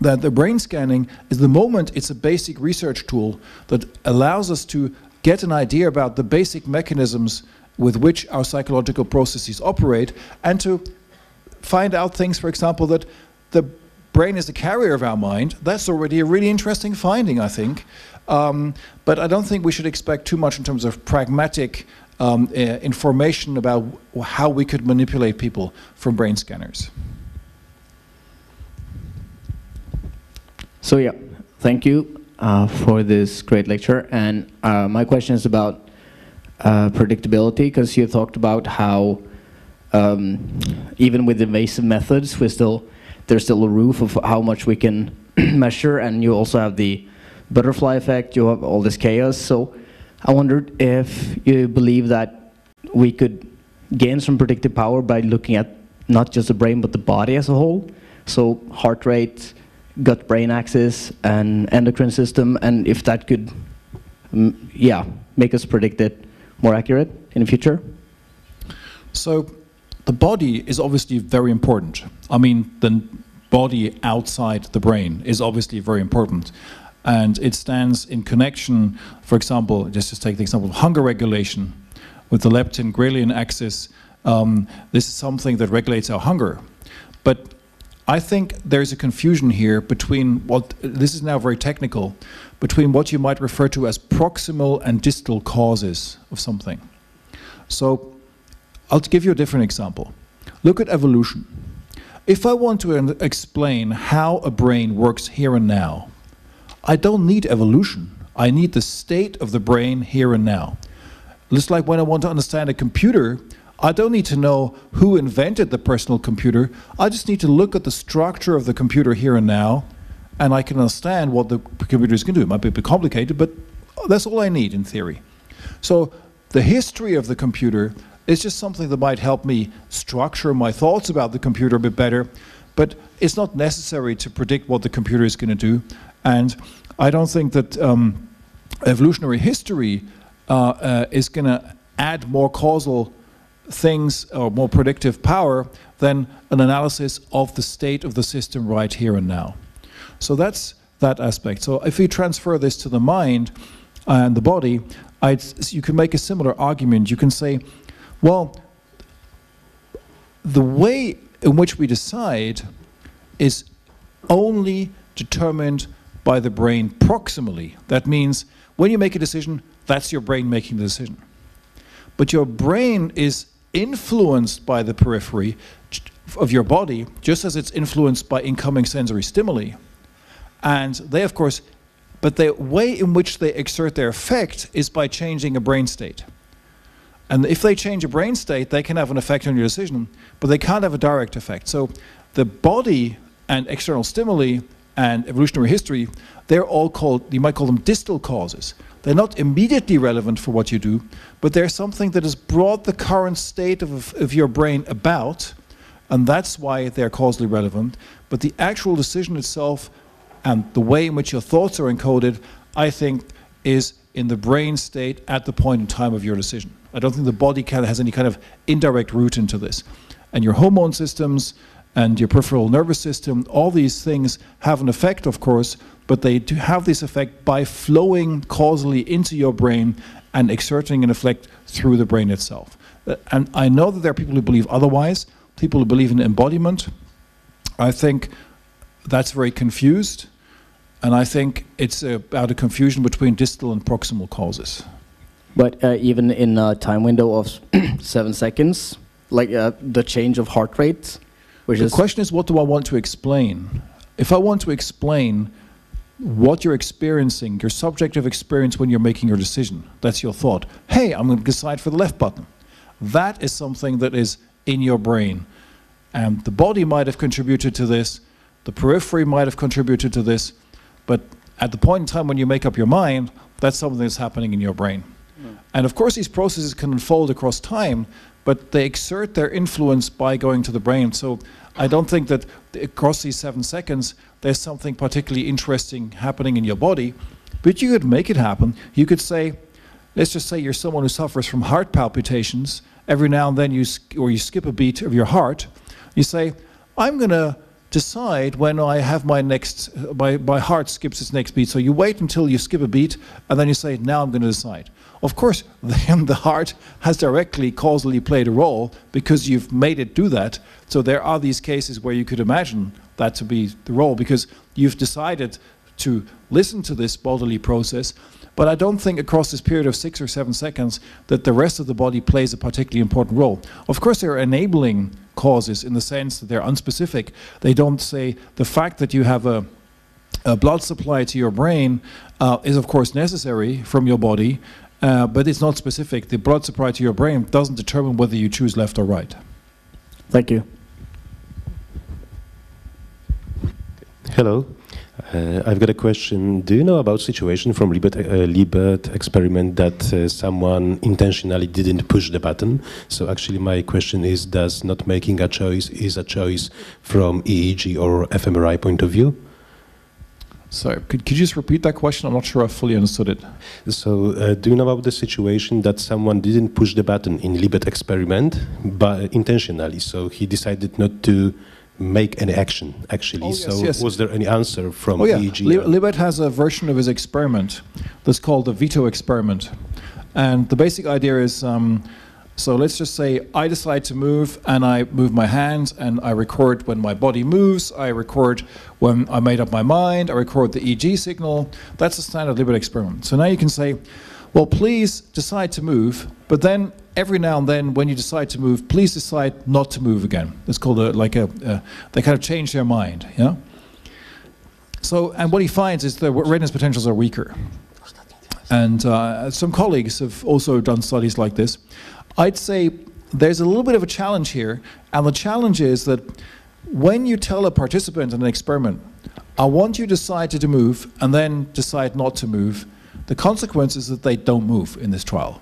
that the brain scanning is the moment it's a basic research tool that allows us to get an idea about the basic mechanisms with which our psychological processes operate and to find out things, for example, that the brain is the carrier of our mind, that's already a really interesting finding, I think. Um, but I don't think we should expect too much in terms of pragmatic um, uh, information about how we could manipulate people from brain scanners. So yeah, thank you uh, for this great lecture. And uh, my question is about uh, predictability, because you talked about how um, even with invasive methods, we still there's still a roof of how much we can measure, and you also have the butterfly effect, you have all this chaos. So I wondered if you believe that we could gain some predictive power by looking at not just the brain, but the body as a whole. So heart rate, gut-brain axis, and endocrine system, and if that could, um, yeah, make us predict it more accurate in the future? So the body is obviously very important. I mean, the body outside the brain is obviously very important. And it stands in connection, for example, just to take the example of hunger regulation with the leptin ghrelin axis. Um, this is something that regulates our hunger. But I think there's a confusion here between what this is now very technical, between what you might refer to as proximal and distal causes of something. So I'll give you a different example. Look at evolution. If I want to explain how a brain works here and now, I don't need evolution. I need the state of the brain here and now. Just like when I want to understand a computer, I don't need to know who invented the personal computer. I just need to look at the structure of the computer here and now, and I can understand what the computer is going to do. It might be a bit complicated, but that's all I need in theory. So the history of the computer is just something that might help me structure my thoughts about the computer a bit better, but it's not necessary to predict what the computer is going to do. And I don't think that um, evolutionary history uh, uh, is going to add more causal things or more predictive power than an analysis of the state of the system right here and now. So that's that aspect. So if we transfer this to the mind and the body, I'd, you can make a similar argument. You can say, well, the way in which we decide is only determined by the brain proximally. That means when you make a decision, that's your brain making the decision. But your brain is influenced by the periphery of your body, just as it's influenced by incoming sensory stimuli. And they, of course, but the way in which they exert their effect is by changing a brain state. And if they change a brain state, they can have an effect on your decision, but they can't have a direct effect. So the body and external stimuli and evolutionary history, they're all called, you might call them distal causes. They're not immediately relevant for what you do, but they're something that has brought the current state of, of your brain about, and that's why they're causally relevant. But the actual decision itself and the way in which your thoughts are encoded, I think, is in the brain state at the point in time of your decision. I don't think the body can, has any kind of indirect route into this. And your hormone systems and your peripheral nervous system, all these things have an effect, of course, but they do have this effect by flowing causally into your brain and exerting an effect through the brain itself. Uh, and I know that there are people who believe otherwise, people who believe in embodiment. I think that's very confused, and I think it's about a confusion between distal and proximal causes. But uh, even in a time window of seven seconds, like uh, the change of heart rate, which the is question is, what do I want to explain? If I want to explain what you're experiencing, your subjective experience when you're making your decision, that's your thought. Hey, I'm going to decide for the left button. That is something that is in your brain. And the body might have contributed to this, the periphery might have contributed to this, but at the point in time when you make up your mind, that's something that's happening in your brain. Hmm. And of course, these processes can unfold across time, but they exert their influence by going to the brain. So I don't think that across these seven seconds, there's something particularly interesting happening in your body. But you could make it happen. You could say, let's just say you're someone who suffers from heart palpitations. Every now and then, you or you skip a beat of your heart. You say, I'm going to decide when I have my next, my, my heart skips its next beat. So you wait until you skip a beat, and then you say, now I'm going to decide. Of course, then the heart has directly causally played a role because you've made it do that. So there are these cases where you could imagine that to be the role because you've decided to listen to this bodily process. But I don't think across this period of six or seven seconds that the rest of the body plays a particularly important role. Of course, they're enabling causes in the sense that they're unspecific. They don't say the fact that you have a, a blood supply to your brain uh, is, of course, necessary from your body, uh, but it's not specific. The blood supply to your brain doesn't determine whether you choose left or right. Thank you. Hello. Uh, I've got a question. Do you know about situation from Libet, uh, Libet experiment that uh, someone intentionally didn't push the button? So actually my question is, does not making a choice is a choice from EEG or fMRI point of view? Sorry, could, could you just repeat that question? I'm not sure I fully understood it. So, uh, do you know about the situation that someone didn't push the button in Libet experiment, but intentionally? So he decided not to make any action actually. Oh, yes, so, yes. was there any answer from Oh yeah, EEG? Li- Libet has a version of his experiment that's called the veto experiment, and the basic idea is um, So let's just say I decide to move and I move my hands and I record when my body moves, I record when I made up my mind, I record the EEG signal. That's a standard Libet experiment. So now you can say, well, please decide to move, but then every now and then when you decide to move, please decide not to move again. It's called a, like a, they kind of change their mind, yeah? So, and what he finds is the readiness potentials are weaker. And uh, some colleagues have also done studies like this. I'd say there's a little bit of a challenge here, and the challenge is that when you tell a participant in an experiment, I want you to decide to move and then decide not to move, the consequence is that they don't move in this trial.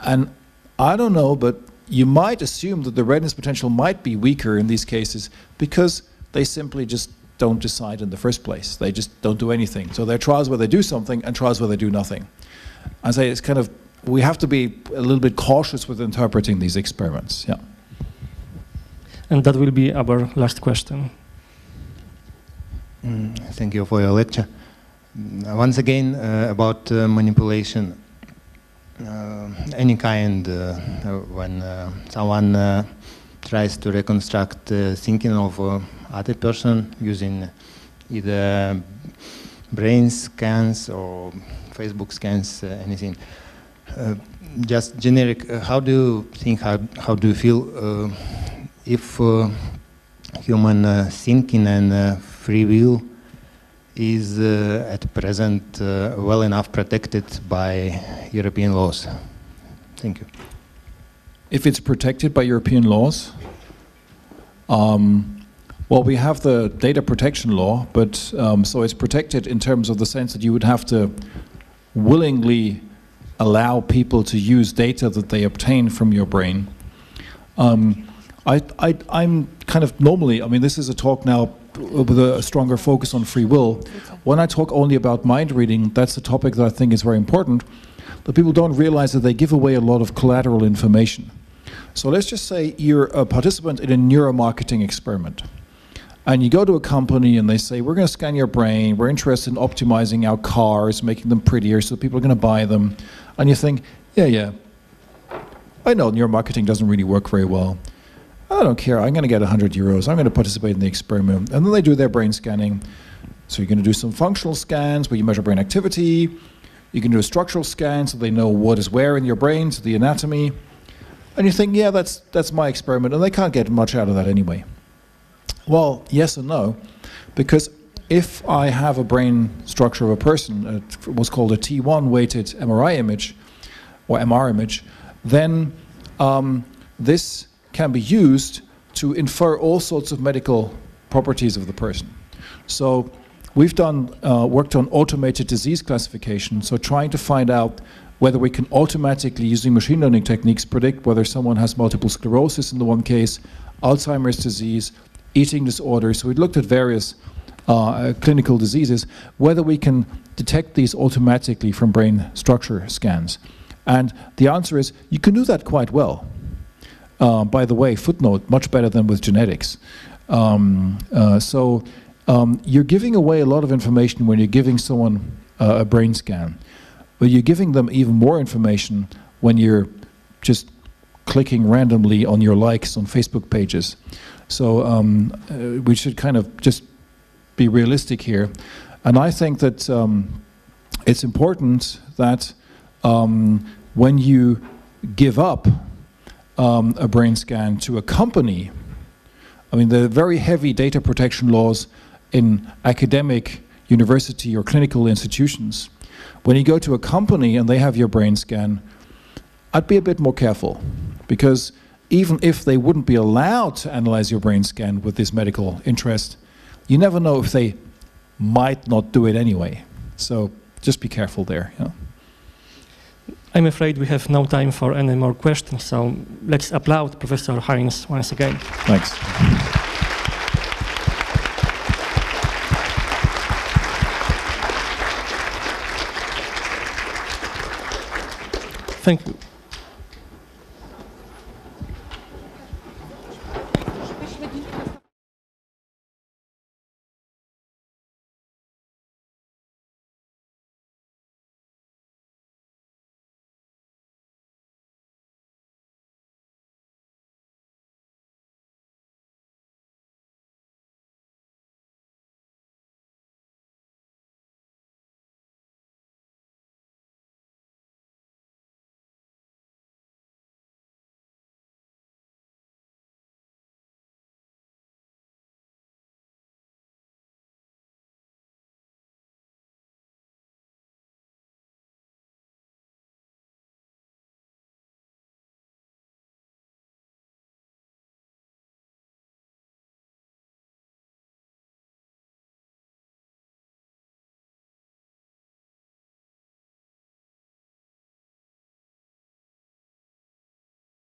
And I don't know, but you might assume that the readiness potential might be weaker in these cases because they simply just don't decide in the first place. They just don't do anything. So there are trials where they do something and trials where they do nothing. I say it's kind of we have to be a little bit cautious with interpreting these experiments. Yeah. And that will be our last question. Mm, thank you for your lecture. Mm, once again, uh, about uh, manipulation, uh, any kind, uh, when uh, someone uh, tries to reconstruct thinking of other person using either brain scans or Facebook scans, anything. Uh, just generic, uh, how do you think, how, how do you feel uh, if human thinking and free will is uh, at present uh, well enough protected by European laws? Thank you. If it's protected by European laws, um, well, we have the data protection law, but um, so it's protected in terms of the sense that you would have to willingly allow people to use data that they obtain from your brain. Um, I, I, am kind of normally, I mean, this is a talk now with a stronger focus on free will. When I talk only about mind reading, that's a topic that I think is very important. But people don't realize that they give away a lot of collateral information. So let's just say you're a participant in a neuromarketing experiment. And you go to a company and they say, We're going to scan your brain, we're interested in optimizing our cars, making them prettier so people are going to buy them and you think, yeah, yeah, I know neuromarketing doesn't really work very well. I don't care. I'm going to get 100 euros. I'm going to participate in the experiment. And then they do their brain scanning. So you're going to do some functional scans where you measure brain activity. You can do a structural scan so they know what is where in your brain, so the anatomy. And you think, yeah, that's, that's my experiment. And they can't get much out of that anyway. Well, yes and no. Because if I have a brain structure of a person, what's called a T1 weighted MRI image or MR image, then um, this can be used to infer all sorts of medical properties of the person. So we've done uh, worked on automated disease classification, so trying to find out whether we can automatically, using machine learning techniques, predict whether someone has multiple sclerosis in the one case, Alzheimer's disease, eating disorders. So we looked at various uh, clinical diseases, whether we can detect these automatically from brain structure scans. And the answer is you can do that quite well. Uh, by the way, footnote, much better than with genetics. Um, uh, so um, you're giving away a lot of information when you're giving someone uh, a brain scan, but you're giving them even more information when you're just clicking randomly on your likes on Facebook pages. So um, uh, we should kind of just be realistic here. And I think that um, it's important that um, when you give up um, a brain scan to a company, I mean, the very heavy data protection laws in academic, university, or clinical institutions, when you go to a company and they have your brain scan, I'd be a bit more careful because even if they wouldn't be allowed to analyze your brain scan with this medical interest, you never know if they might not do it anyway. So just be careful there. Yeah. I'm afraid we have no time for any more questions, so let's applaud Professor Haynes once again. Thanks. Thank you.